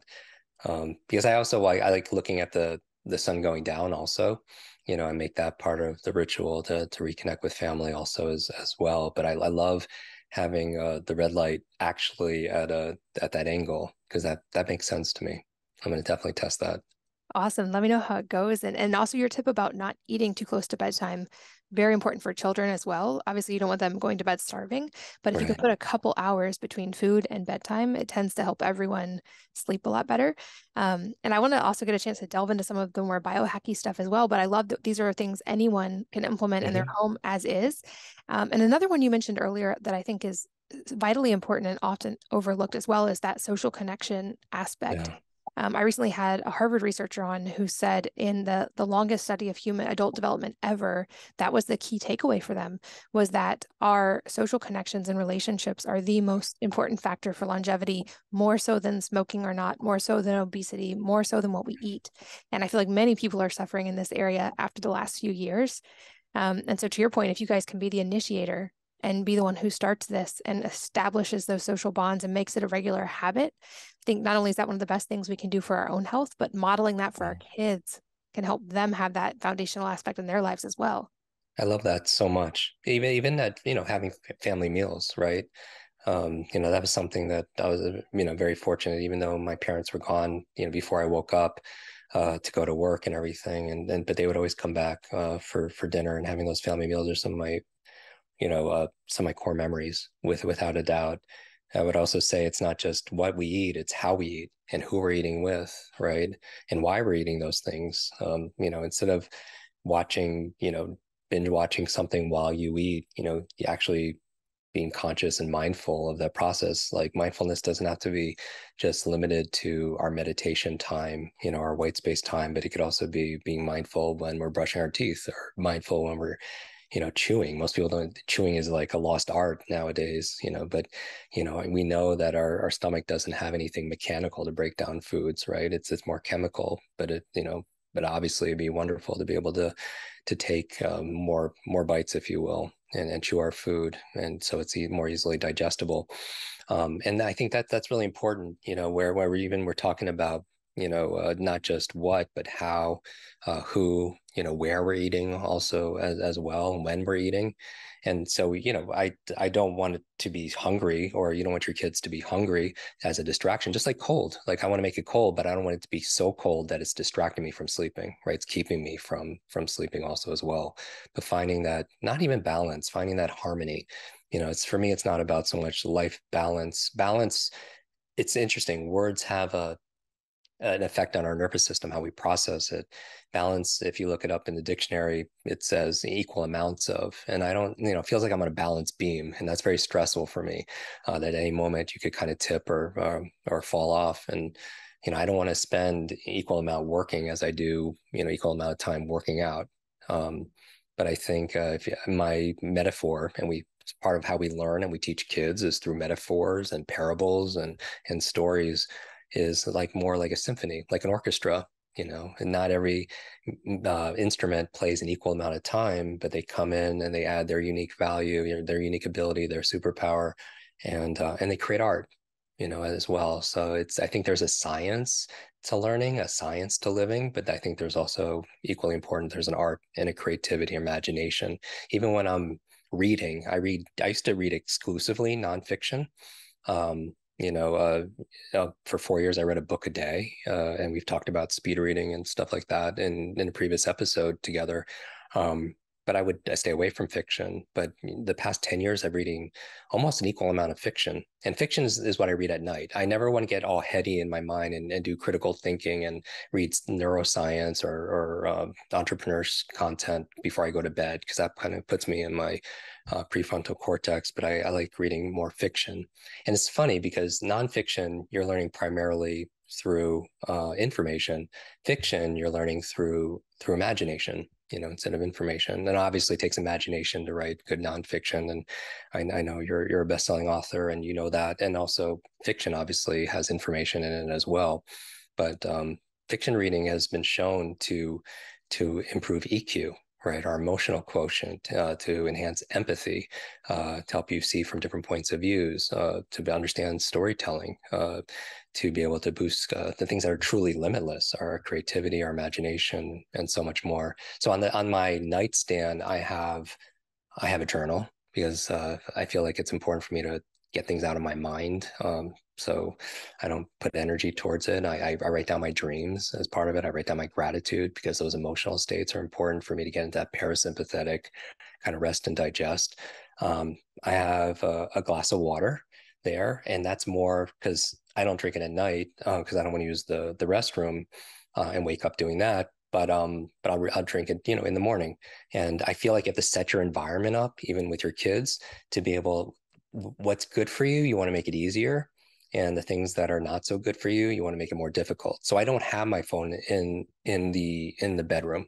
um, because i also like i like looking at the the sun going down also you know, I make that part of the ritual to to reconnect with family also as as well. But I, I love having uh, the red light actually at a at that angle because that that makes sense to me. I'm going to definitely test that. Awesome. Let me know how it goes. And, and also your tip about not eating too close to bedtime very important for children as well. Obviously, you don't want them going to bed starving, but if right. you can put a couple hours between food and bedtime, it tends to help everyone sleep a lot better. Um, and I want to also get a chance to delve into some of the more biohacky stuff as well. But I love that these are things anyone can implement mm-hmm. in their mm-hmm. home as is. Um, and another one you mentioned earlier that I think is vitally important and often overlooked as well is that social connection aspect. Yeah. Um, I recently had a Harvard researcher on who said in the the longest study of human adult development ever, that was the key takeaway for them was that our social connections and relationships are the most important factor for longevity, more so than smoking or not, more so than obesity, more so than what we eat. And I feel like many people are suffering in this area after the last few years. Um, and so, to your point, if you guys can be the initiator and be the one who starts this and establishes those social bonds and makes it a regular habit, I think not only is that one of the best things we can do for our own health, but modeling that for our kids can help them have that foundational aspect in their lives as well. I love that so much. Even even that you know having family meals, right? Um, you know that was something that I was you know very fortunate. Even though my parents were gone, you know before I woke up uh, to go to work and everything, and then but they would always come back uh, for for dinner and having those family meals are some of my you know uh, some of my core memories with without a doubt. I would also say it's not just what we eat it's how we eat and who we're eating with right? And why we're eating those things. Um, you know instead of watching you know binge watching something while you eat you know you actually being conscious and mindful of that process. Like mindfulness doesn't have to be just limited to our meditation time, you know, our white space time, but it could also be being mindful when we're brushing our teeth or mindful when we're you know chewing. Most people don't chewing is like a lost art nowadays you know but you know we know that our, our stomach doesn't have anything mechanical to break down foods right? It's it's more chemical but it you know but obviously it'd be wonderful to be able to to take um, more more bites if you will and, and chew our food and so it's more easily digestible. Um, and i think that that's really important you know where where we even we're talking about you know uh, not just what but how uh, who you know where we're eating also as, as well when we're eating. And so you know i i don't want it to be hungry or you don't want your kids to be hungry as a distraction just like cold. Like i want to make it cold but i don't want it to be so cold that it's distracting me from sleeping right? It's keeping me from from sleeping also as well. But finding that not even balance finding that harmony. You know it's for me it's not about so much life balance. Balance it's interesting. Words have a an effect on our nervous system, how we process it. Balance, if you look it up in the dictionary, it says equal amounts of, and I don't, you know, feels like I'm on a balance beam, and that's very stressful for me. Uh, that any moment you could kind of tip or or, or fall off, and you know, I don't want to spend equal amount working as I do, you know, equal amount of time working out. Um, but I think uh, if my metaphor, and we part of how we learn and we teach kids is through metaphors and parables and and stories is like more like a symphony, like an orchestra, you know, and not every uh, instrument plays an equal amount of time, but they come in and they add their unique value, their unique ability, their superpower, and uh, and they create art, you know, as well. So it's I think there's a science to learning, a science to living, but I think there's also equally important. There's an art and a creativity, imagination. Even when I'm reading, I read. I used to read exclusively nonfiction. Um, you know, uh, uh, for four years, I read a book a day, uh, and we've talked about speed reading and stuff like that in in a previous episode together. Um, but I would I stay away from fiction. But the past 10 years, I'm reading almost an equal amount of fiction. And fiction is, is what I read at night. I never want to get all heady in my mind and, and do critical thinking and read neuroscience or, or uh, entrepreneurs content before I go to bed, because that kind of puts me in my uh, prefrontal cortex. But I, I like reading more fiction. And it's funny because nonfiction, you're learning primarily through uh, information. Fiction, you're learning through through imagination you know, instead of information. And obviously it takes imagination to write good nonfiction. And I, I, know you're you're a best-selling author and you know that. And also fiction obviously has information in it as well. But um, fiction reading has been shown to to improve EQ, right? Our emotional quotient uh, to enhance empathy, uh, to help you see from different points of views, uh, to understand storytelling, uh, to be able to boost uh, the things that are truly limitless, our creativity, our imagination, and so much more. So on the on my nightstand, I have I have a journal because uh, I feel like it's important for me to get things out of my mind. Um, so I don't put energy towards it. I, I, write down my dreams as part of it. I write down my gratitude because those emotional states are important for me to get into that parasympathetic kind of rest and digest. Um, I have a, a, glass of water there, and that's more because I don't drink it at night because uh, I don't want to use the the restroom uh, and wake up doing that. But um, but I'll, I'll drink it, you know, in the morning. And I feel like you have to set your environment up, even with your kids, to be able what's good for you, you want to make it easier. And the things that are not so good for you, you want to make it more difficult. So I don't have my phone in in the in the bedroom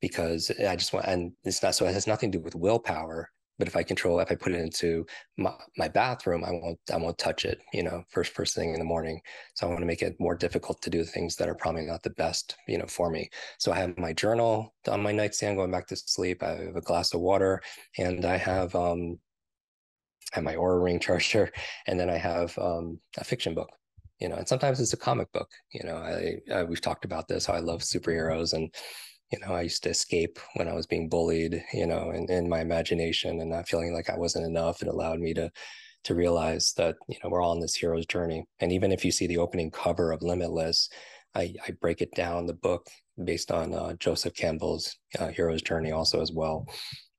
because I just want and it's not so it has nothing to do with willpower. But if I control, if I put it into my, my bathroom, I won't I won't touch it, you know, first first thing in the morning. So I want to make it more difficult to do things that are probably not the best, you know, for me. So I have my journal on my nightstand going back to sleep. I have a glass of water, and I have um, have my Oura Ring charger, and then I have um, a fiction book. You know, and sometimes it's a comic book. You know, I, we've talked about this how I love superheroes, and you know, I used to escape when I was being bullied. You know, in, in my imagination and not feeling like I wasn't enough. It allowed me to to realize that you know we're all on this hero's journey. And even if you see the opening cover of Limitless, I, I break it down the book based on uh, Joseph Campbell's uh, hero's journey also as well.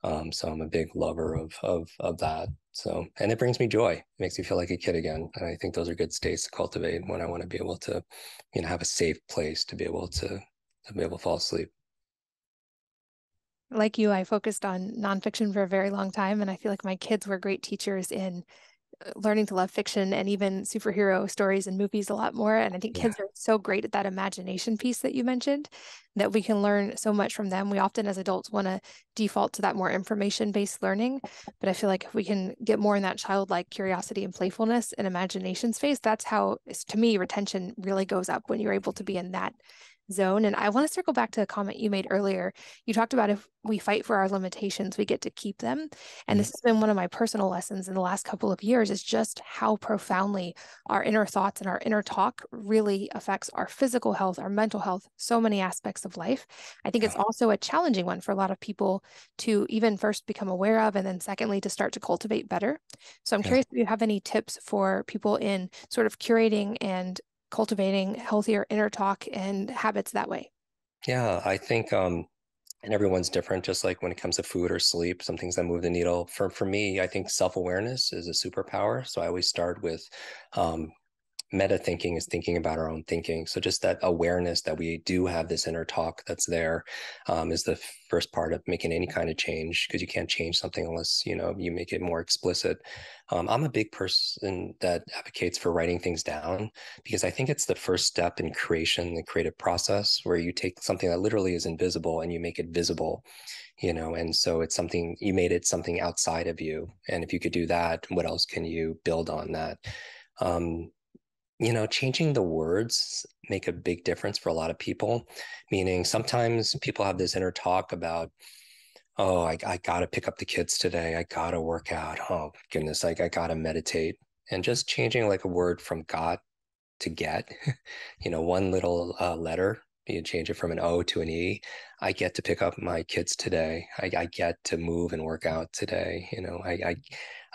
Um, so I'm a big lover of of of that. So and it brings me joy. It makes me feel like a kid again. And I think those are good states to cultivate when I want to be able to, you know, have a safe place to be able to to be able to fall asleep. like you, I focused on nonfiction for a very long time, and I feel like my kids were great teachers in learning to love fiction and even superhero stories and movies a lot more. And I think kids yeah. are so great at that imagination piece that you mentioned that we can learn so much from them. We often, as adults, want to default to that more information based learning. But I feel like if we can get more in that childlike curiosity and playfulness and imagination space, that's how, to me, retention really goes up when you're able to be in that zone. And I want to circle back to a comment you made earlier. You talked about if we fight for our limitations, we get to keep them. And mm-hmm. this has been one of my personal lessons in the last couple of years is just how profoundly our inner thoughts and our inner talk really affects our physical health, our mental health, so many aspects of life. I think it's also a challenging one for a lot of people to even first become aware of and then secondly to start to cultivate better. So I'm curious if you have any tips for people in sort of curating and cultivating healthier inner talk and habits that way? Yeah, I think um and everyone's different just like when it comes to food or sleep some things that move the needle for for me i think self-awareness is a superpower so i always start with um, meta thinking is thinking about our own thinking. So just that awareness that we do have this inner talk that's there um, is the first part of making any kind of change because you can't change something unless you know you make it more explicit. Um, I'm a big person that advocates for writing things down because I think it's the first step in creation, the creative process, where you take something that literally is invisible and you make it visible you know and so it's something you made it something outside of you and if you could do that what else can you build on that um, you know, changing the words make a big difference for a lot of people. Meaning, sometimes people have this inner talk about, oh, I, I got to pick up the kids today. I got to work out. Oh, goodness, like I got to meditate. And just changing like a word from got to get, you know, one little uh, letter, you change it from an O to an E. I get to pick up my kids today. I, I get to move and work out today. You know, I, I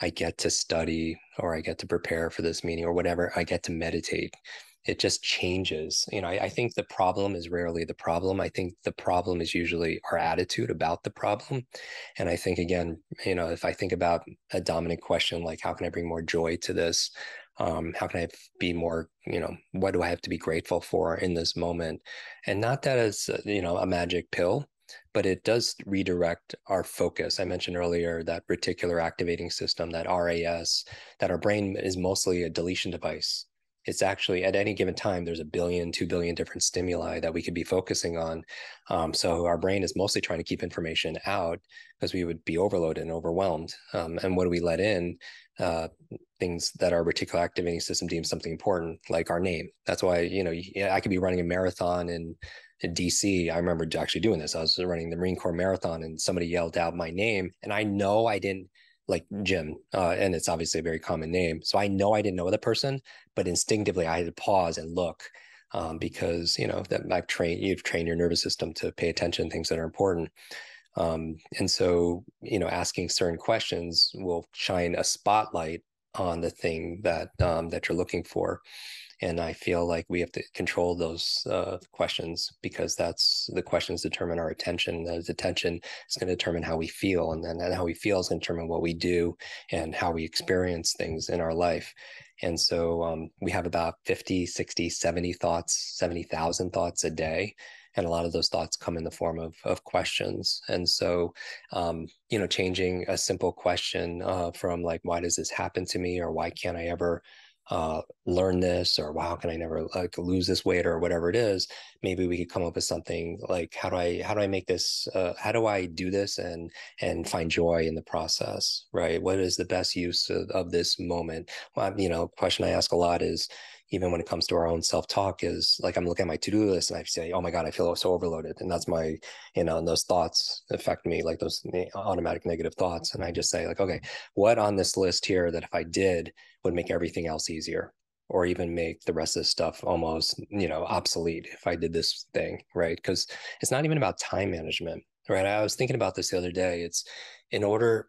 I get to study or I get to prepare for this meeting or whatever. I get to meditate. It just changes. You know, I, I, think the problem is rarely the problem. I think the problem is usually our attitude about the problem. And I think, again, you know, if I think about a dominant question like, how can I bring more joy to this? Um, how can I be more, you know, what do I have to be grateful for in this moment? And not that as, you know, a magic pill, but it does redirect our focus. I mentioned earlier that reticular activating system, that RAS, that our brain is mostly a deletion device. It's actually at any given time, there's a billion, two billion different stimuli that we could be focusing on. Um, so our brain is mostly trying to keep information out because we would be overloaded and overwhelmed. Um, and what do we let in? Uh, things that our reticular activating system deems something important, like our name. That's why, you know, I could be running a marathon in in DC, I remember actually doing this. I was running the Marine Corps Marathon and somebody yelled out my name. And I know I didn't like Jim, uh, and it's obviously a very common name. So I know I didn't know the person, but instinctively I had to pause and look um, because, you know, that I've trained, you've trained your nervous system to pay attention to things that are important. Um, and so, you know, asking certain questions will shine a spotlight on the thing that um, that you're looking for and i feel like we have to control those uh, questions because that's the questions determine our attention that attention is going to determine how we feel and then and how we feel is going to determine what we do and how we experience things in our life. And so um, we have about 50 60 70 thoughts 70000 thoughts a day and a lot of those thoughts come in the form of, of questions. And so um, you know changing a simple question uh, from like why does this happen to me? or why can't i ever uh, learn this? or wow can i never like lose this weight? or whatever it is maybe we could come up with something like how do i how do i make this uh, how do i do this and and find joy in the process? right? What is the best use of, of this moment? Well, you know question i ask a lot is even when it comes to our own self-talk is like i'm looking at my to-do list and i say oh my god i feel so overloaded. And that's my you know and those thoughts affect me like those automatic negative thoughts. And i just say like okay what on this list here that if i did would make everything else easier or even make the rest of the stuff almost you know obsolete if i did this thing right? Because it's not even about time management right? I was thinking about this the other day. It's in order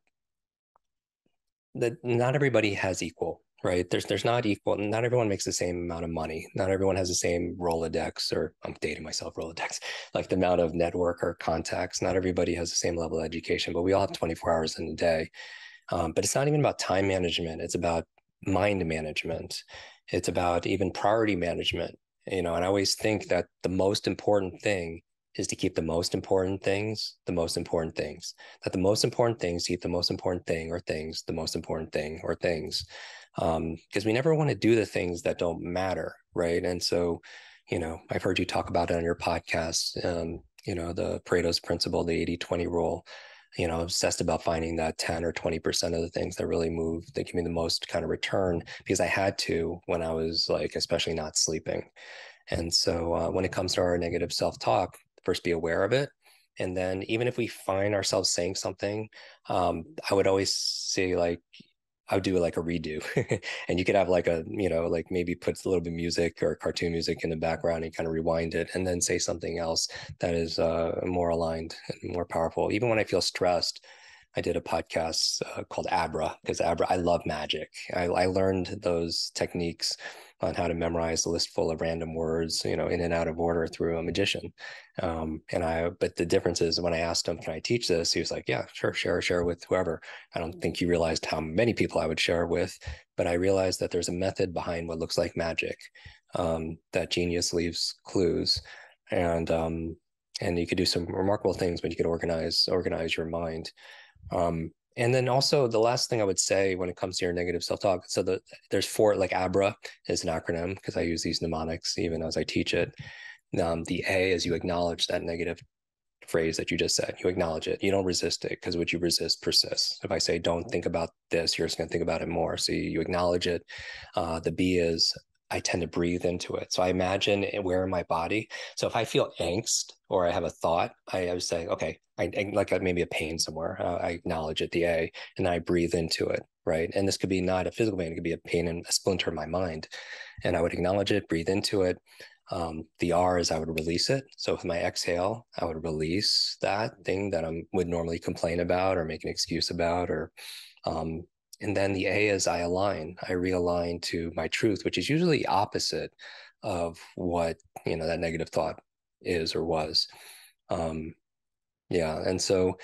that not everybody has equal right? There's there's not equal. Not everyone makes the same amount of money. Not everyone has the same Rolodex, or I'm dating myself Rolodex, like the amount of network or contacts. Not everybody has the same level of education, but we all have 24 hours in a day. Um, but it's not even about time management. It's about mind management. It's about even priority management. You know, and I always think that the most important thing is to keep the most important things the most important things. That the most important things keep the most important thing or things the most important thing or things. Because um, we never want to do the things that don't matter, right? And so, you know, I've heard you talk about it on your podcast, um, you know, the Pareto's principle, the 80 20 rule you know, obsessed about finding that 10 or 20% of the things that really move, that give me the most kind of return because I had to when I was like, especially not sleeping. And so uh, when it comes to our negative self talk, first be aware of it. And then even if we find ourselves saying something, um, I would always say, like, I would do like a redo, and you could have like a you know like maybe put a little bit of music or cartoon music in the background and kind of rewind it, and then say something else that is uh, more aligned and more powerful. Even when I feel stressed, I did a podcast uh, called Abra because Abra I love magic. I, I learned those techniques on how to memorize a list full of random words, you know, in and out of order through a magician. Um, and I, but the difference is when I asked him, can I teach this? He was like, yeah, sure, share, share with whoever. I don't think he realized how many people I would share with, but I realized that there's a method behind what looks like magic, um, that genius leaves clues. And, um, and you could do some remarkable things when you could organize, organize your mind. Um, and then also the last thing I would say when it comes to your negative self-talk, so the, there's four, like ABRA is an acronym because I use these mnemonics even as I teach it. Um, the A is you acknowledge that negative phrase that you just said. You acknowledge it. You don't resist it because what you resist persists. If I say, don't think about this, you're just going to think about it more. So you, you acknowledge it. Uh, the B is I tend to breathe into it. So I imagine where in my body. So if I feel angst or I have a thought, I, I would say, okay, I, I like maybe a pain somewhere. Uh, I acknowledge it, the A, and I breathe into it, right? And this could be not a physical pain; it could be a pain in a splinter in my mind, and I would acknowledge it, breathe into it. Um, the R is I would release it. So with my exhale, I would release that thing that I would normally complain about or make an excuse about, or um, and then the A is I align. I realign to my truth, which is usually opposite of what you know that negative thought is or was. Um, yeah. And so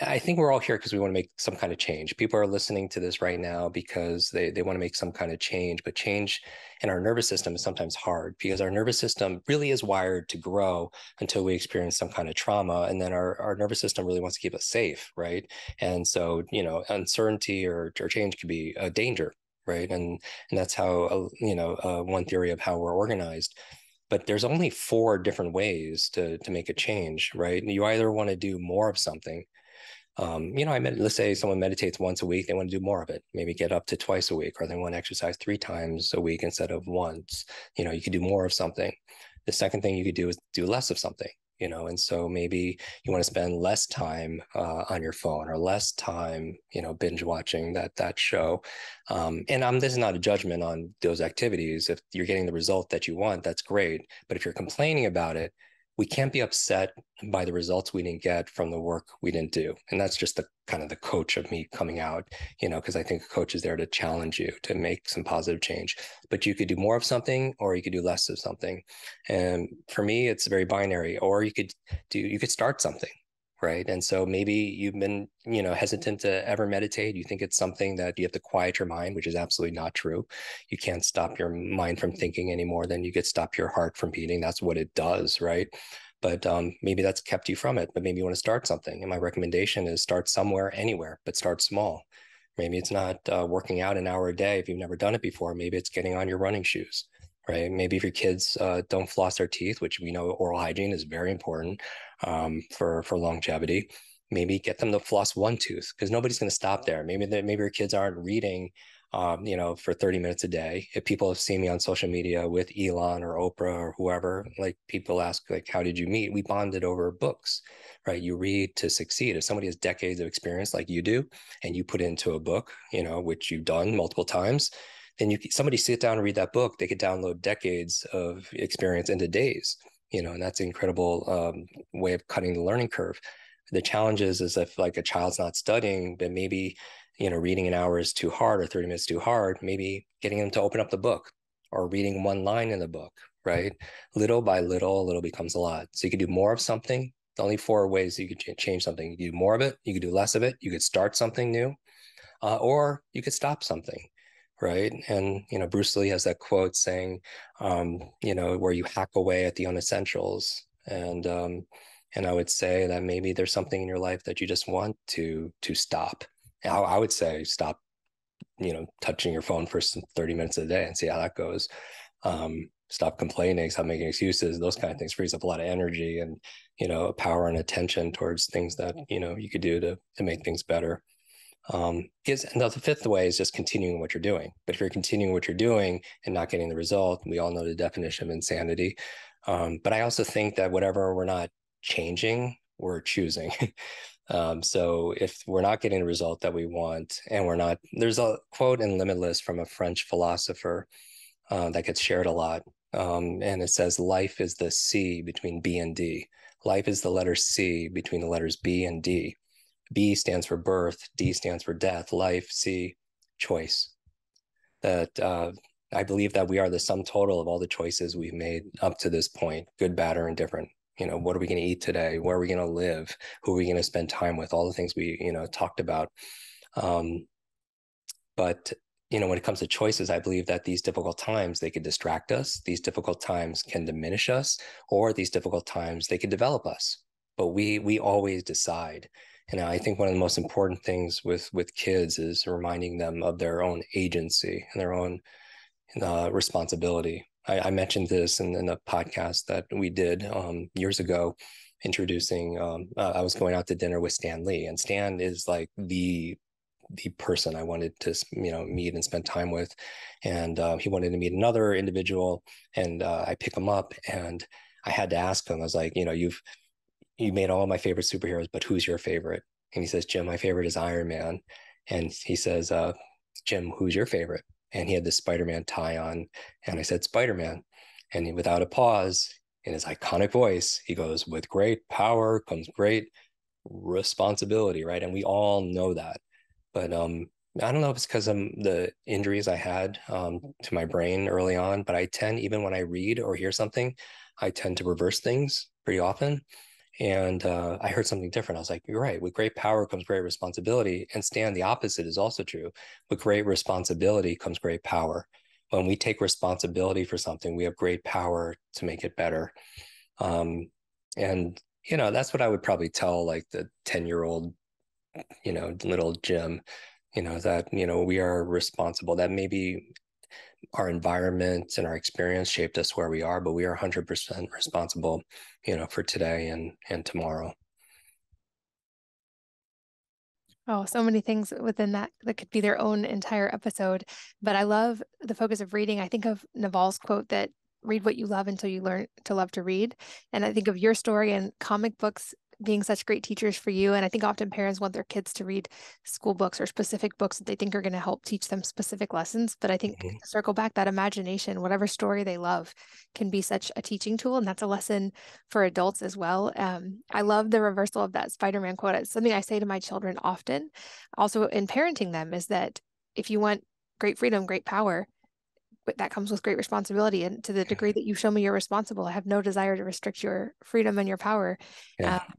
I think we're all here because we want to make some kind of change. People are listening to this right now because they, they want to make some kind of change, but change in our nervous system is sometimes hard because our nervous system really is wired to grow until we experience some kind of trauma. And then our, our nervous system really wants to keep us safe. Right. And so, you know, uncertainty or, or change could be a danger. Right. And, and that's how, uh, you know, uh, one theory of how we're organized but there's only four different ways to to make a change right? You either want to do more of something um, you know i med- let's say someone meditates once a week they want to do more of it maybe get up to twice a week or they want to exercise three times a week instead of once you know you could do more of something. The second thing you could do is do less of something you know and so maybe you want to spend less time uh, on your phone or less time you know binge watching that that show. Um, and um, this is not a judgment on those activities. If you're getting the result that you want that's great. But if you're complaining about it we can't be upset by the results we didn't get from the work we didn't do. And that's just the kind of the coach of me coming out you know because i think a coach is there to challenge you to make some positive change. But you could do more of something or you could do less of something. And for me it's very binary. Or you could do you could start something right? And so maybe you've been you know hesitant to ever meditate. You think it's something that you have to quiet your mind which is absolutely not true. You can't stop your mind from thinking anymore than you could stop your heart from beating. That's what it does right? But um, maybe that's kept you from it but maybe you want to start something. And my recommendation is start somewhere anywhere but start small. Maybe it's not uh, working out an hour a day if you've never done it before. Maybe it's getting on your running shoes right? Maybe if your kids uh, don't floss their teeth, which we know oral hygiene is very important um, for for longevity, maybe get them to floss one tooth because nobody's going to stop there. Maybe maybe your kids aren't reading. Um, you know, for 30 minutes a day. If people have seen me on social media with Elon or Oprah or whoever, like people ask, like, how did you meet? We bonded over books, right? You read to succeed. If somebody has decades of experience like you do, and you put into a book, you know, which you've done multiple times, then you somebody sit down and read that book they could download decades of experience into days you know and that's an incredible um, way of cutting the learning curve. The challenge is if like a child's not studying but maybe you know reading an hour is too hard or 30 minutes too hard maybe getting them to open up the book or reading one line in the book right? Little by little a little becomes a lot. So you could do more of something. The only four ways you could change something you do more of it you could do less of it you could start something new uh, or you could stop something right? And you know, Bruce Lee has that quote saying, um, you know, where you hack away at the unessentials, and um, And I would say that maybe there's something in your life that you just want to to stop. I, I would say stop, you know, touching your phone for 30 minutes a day and see how that goes. Um, stop complaining, stop making excuses, those kind of things frees up a lot of energy and, you know, power and attention towards things that, you know, you could do to to make things better. Um, is and the fifth way is just continuing what you're doing. But if you're continuing what you're doing and not getting the result, we all know the definition of insanity. Um, but I also think that whatever we're not changing, we're choosing. um, so if we're not getting the result that we want, and we're not, there's a quote in Limitless from a French philosopher uh, that gets shared a lot. Um, and it says, Life is the C between B and D. Life is the letter C between the letters B and D. B stands for birth, D stands for death, life, C, choice. That uh, I believe that we are the sum total of all the choices we've made up to this point, good, bad, or indifferent. You know, what are we going to eat today? Where are we going to live? Who are we going to spend time with? All the things we, you know, talked about. Um, but you know, when it comes to choices, I believe that these difficult times they could distract us. These difficult times can diminish us, or these difficult times they could develop us. But we we always decide. And I think one of the most important things with with kids is reminding them of their own agency and their own uh, responsibility. I, I, mentioned this in, in the podcast that we did um, years ago, introducing. Um, uh, I was going out to dinner with Stan Lee, and Stan is like the the person I wanted to you know meet and spend time with, and uh, he wanted to meet another individual, and uh, I pick him up, and I had to ask him. I was like, you know, you've you made all my favorite superheroes, but who's your favorite? And he says, Jim, my favorite is Iron Man. And he says, uh, Jim, who's your favorite? And he had this Spider-Man tie on. And I said, Spider-Man. And he, without a pause, in his iconic voice, he goes, with great power comes great responsibility, right? And we all know that. But um, I don't know if it's because of the injuries I had um, to my brain early on, but I tend, even when I read or hear something, I tend to reverse things pretty often. And uh, I heard something different. I was like, you're right. With great power comes great responsibility. And Stan, the opposite is also true. With great responsibility comes great power. When we take responsibility for something, we have great power to make it better. Um, and, you know, that's what I would probably tell like the 10 year old, you know, little Jim, you know, that, you know, we are responsible, that maybe our environment and our experience shaped us where we are, but we are 100% responsible, you know, for today and and tomorrow. Oh, so many things within that that could be their own entire episode. But I love the focus of reading. I think of Naval's quote that read what you love until you learn to love to read. And I think of your story and comic books being such great teachers for you. And I think often parents want their kids to read school books or specific books that they think are going to help teach them specific lessons. But I think mm-hmm. circle back that imagination, whatever story they love, can be such a teaching tool. And that's a lesson for adults as well. Um, I love the reversal of that Spider Man quote. It's something I say to my children often, also in parenting them, is that if you want great freedom, great power, but that comes with great responsibility. And to the degree that you show me you're responsible, I have no desire to restrict your freedom and your power. Yeah. Um,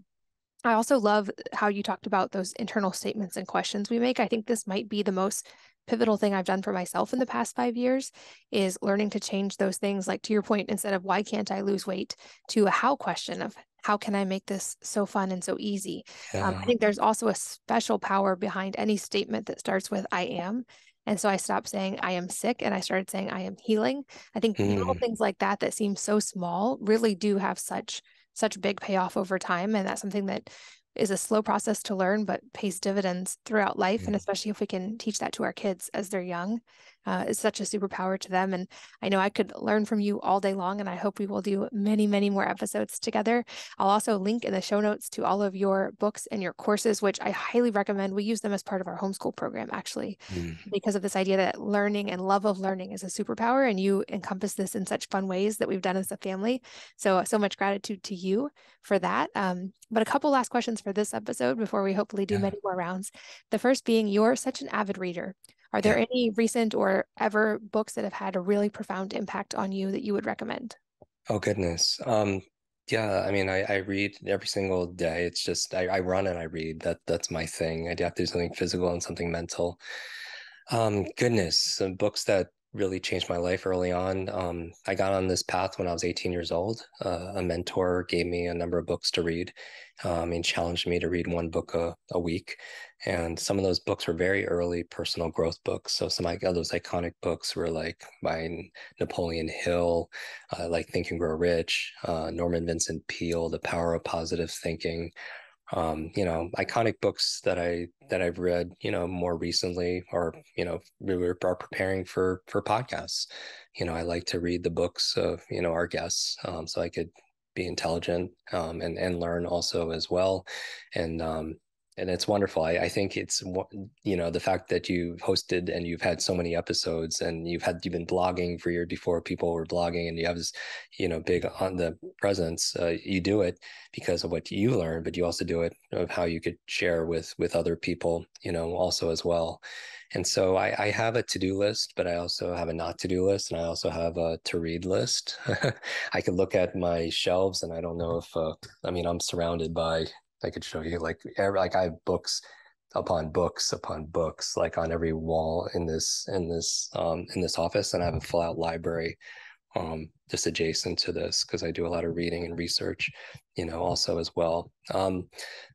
I also love how you talked about those internal statements and questions we make. I think this might be the most pivotal thing I've done for myself in the past five years is learning to change those things. Like to your point, instead of why can't I lose weight, to a how question of how can I make this so fun and so easy? Yeah. Um, I think there's also a special power behind any statement that starts with I am. And so I stopped saying I am sick and I started saying I am healing. I think mm. little things like that that seem so small really do have such such big payoff over time. And that's something that is a slow process to learn, but pays dividends throughout life. And especially if we can teach that to our kids as they're young, uh, is such a superpower to them. And I know I could learn from you all day long, and I hope we will do many, many more episodes together. I'll also link in the show notes to all of your books and your courses, which I highly recommend. We use them as part of our homeschool program, actually, mm. because of this idea that learning and love of learning is a superpower, and you encompass this in such fun ways that we've done as a family. So, so much gratitude to you for that. Um, but a couple last questions for this episode before we hopefully do yeah. many more rounds. The first being, you're such an avid reader. Are there yeah. any recent or ever books that have had a really profound impact on you that you would recommend? Oh goodness. Um yeah, I mean I, I read every single day. It's just I, I run and I read. That that's my thing. I have to do something physical and something mental. Um goodness, some books that really changed my life early on. Um, I got on this path when I was 18 years old. Uh, a mentor gave me a number of books to read um, and challenged me to read one book a, a week. And some of those books were very early personal growth books. So some of those iconic books were like by Napoleon Hill, uh, like Think and Grow Rich, uh, Norman Vincent Peale, The Power of Positive Thinking um, you know, iconic books that I that I've read, you know, more recently, or you know, we were, are preparing for for podcasts. You know, I like to read the books of you know our guests, um, so I could be intelligent um, and and learn also as well. And um, and it's wonderful. I, I, think it's you know the fact that you've hosted and you've had so many episodes and you've had you've been blogging for years before people were blogging and you have this you know big on the presence. Uh, you do it because of what you learn, but you also do it of how you could share with with other people. You know also as well. And so I, I have a to do list, but I also have a not to do list, and I also have a to read list. I could look at my shelves, and I don't know if uh, I mean I'm surrounded by I could show you like every, like I have books upon books upon books like on every wall in this in this um, in this office, and I have a full out library um, just adjacent to this because I do a lot of reading and research, you know, also as well. Um,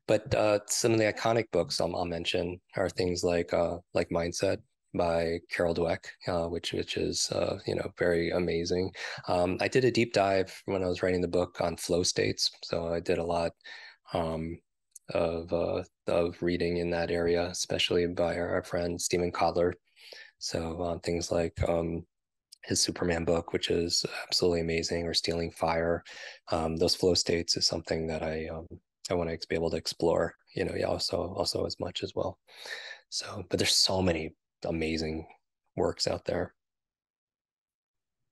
but uh, some of the iconic books I'll, I'll mention are things like uh, like Mindset by Carol Dweck, uh, which which is uh, you know very amazing. Um, I did a deep dive when I was writing the book on flow states, so I did a lot um, of uh, of reading in that area, especially by our, friend Steven Kotler. So uh, things like um, his Superman book, which is absolutely amazing, or Stealing Fire. Um, those flow states is something that I um, I want to be able to explore. You know, also also as much as well. So, but there's so many amazing works out there.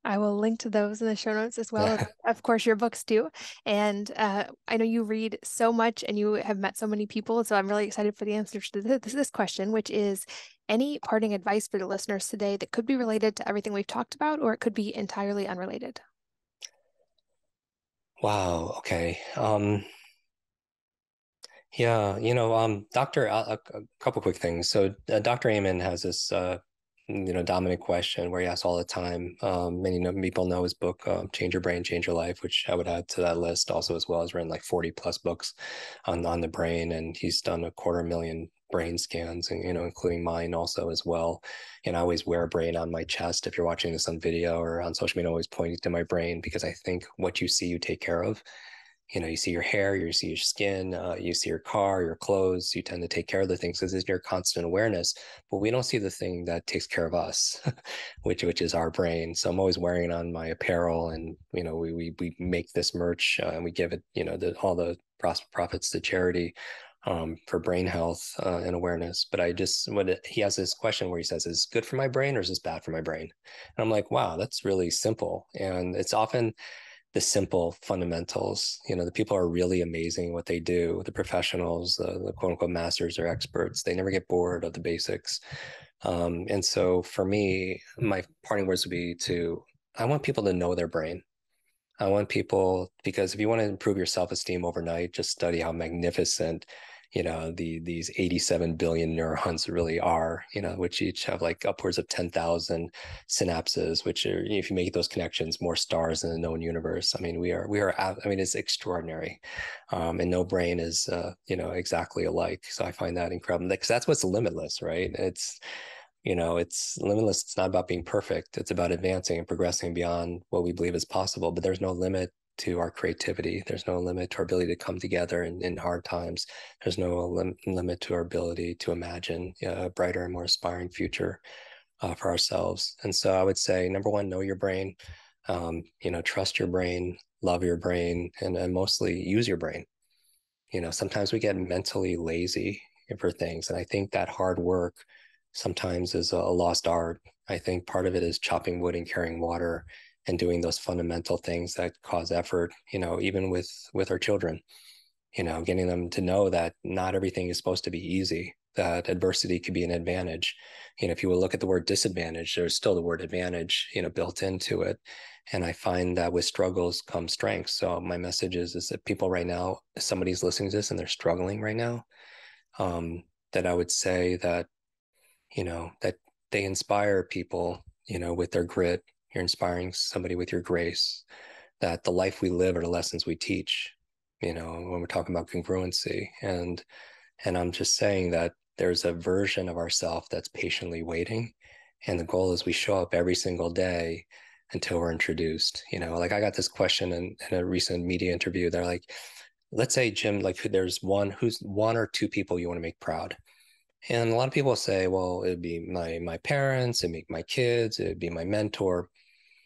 I will link to those in the show notes as well. of course, your books too. And uh, I know you read so much and you have met so many people. So I'm really excited for the answers to this, this question, which is any parting advice for the listeners today that could be related to everything we've talked about, or it could be entirely unrelated? Wow. Okay. Um, yeah, you know, um, Doctor, a, a couple quick things. So, uh, Dr. Amen has this uh, you know dominant question where he asks all the time um, many people know his book um, change your brain change your life which i would add to that list also as well. As written like 40 plus books on on the brain and he's done a quarter million brain scans and you know including mine also as well. And i always wear a brain on my chest if you're watching this on video or on social media always pointing to my brain because i think what you see you take care of you know you see your hair you see your skin uh, you see your car your clothes you tend to take care of the things because it's your constant awareness but we don't see the thing that takes care of us which which is our brain so i'm always wearing on my apparel and you know we we, we make this merch uh, and we give it you know the, all the profits to charity um, for brain health uh, and awareness. But I just, what it, he has this question where he says, is good for my brain or is this bad for my brain? And I'm like, wow, that's really simple. And it's often, the simple fundamentals. You know, the people are really amazing what they do. The professionals, the, the quote unquote masters or experts, they never get bored of the basics. Um, and so for me, my parting words would be to I want people to know their brain. I want people because if you want to improve your self esteem overnight, just study how magnificent you know the these 87 billion neurons really are you know which each have like upwards of 10,000 synapses which are if you make those connections more stars in the known universe. I mean we are we are i mean it's extraordinary. Um, and no brain is uh, you know exactly alike. So i find that incredible. Because that's what's limitless right? It's you know it's limitless. It's not about being perfect. It's about advancing and progressing beyond what we believe is possible. But there's no limit to our creativity. There's no limit to our ability to come together in, in hard times. There's no lim- limit to our ability to imagine a brighter and more aspiring future uh, for ourselves. And so I would say, number one, know your brain. Um, you know, trust your brain, love your brain, and, and mostly use your brain. You know, sometimes we get mentally lazy for things, and I think that hard work sometimes is a lost art. I think part of it is chopping wood and carrying water and doing those fundamental things that cause effort you know even with with our children you know getting them to know that not everything is supposed to be easy that adversity could be an advantage. You know if you will look at the word disadvantage there's still the word advantage you know built into it. And i find that with struggles come strengths so my message is is that people right now somebody's listening to this and they're struggling right now um, that i would say that you know that they inspire people you know, with their grit, you're inspiring somebody with your grace, that the life we live are the lessons we teach, you know, when we're talking about congruency. And and I'm just saying that there's a version of ourself that's patiently waiting. And the goal is we show up every single day until we're introduced. You know, like I got this question in, in a recent media interview. They're like, let's say, Jim, like there's one who's one or two people you want to make proud. And a lot of people say, well, it'd be my my parents, it'd be my kids, it'd be my mentor.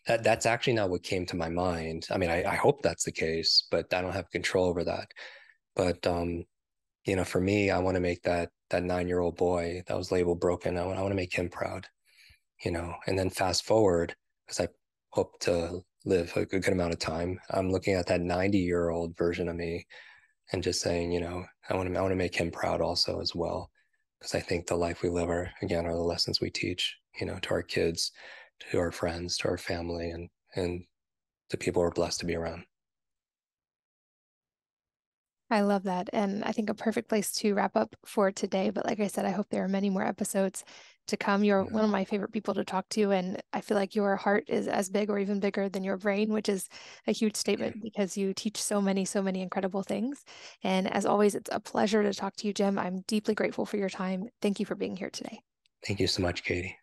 That that's actually not what came to my mind. I mean, I, I hope that's the case, but I don't have control over that. But um, you know, for me, I want to make that that nine year old boy that was labeled broken. I want I want to make him proud, you know. And then fast forward, because I hope to live a good amount of time. I'm looking at that 90 year old version of me, and just saying, you know, I want to I want to make him proud also as well because I think the life we live are again are the lessons we teach, you know, to our kids, to our friends, to our family, and and the people we're blessed to be around. I love that. And I think a perfect place to wrap up for today. But like I said, I hope there are many more episodes to come. You're yeah. one of my favorite people to talk to. And I feel like your heart is as big or even bigger than your brain, which is a huge statement because you teach so many, so many incredible things. And as always, it's a pleasure to talk to you, Jim. I'm deeply grateful for your time. Thank you for being here today. Thank you so much, Katie.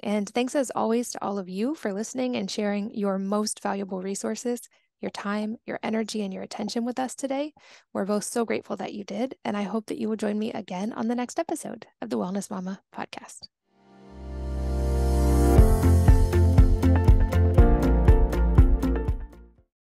And thanks as always to all of you for listening and sharing your most valuable resources your time, your energy, and your attention with us today. We're both so grateful that you did. And I hope that you will join me again on the next episode of the Wellness Mama podcast.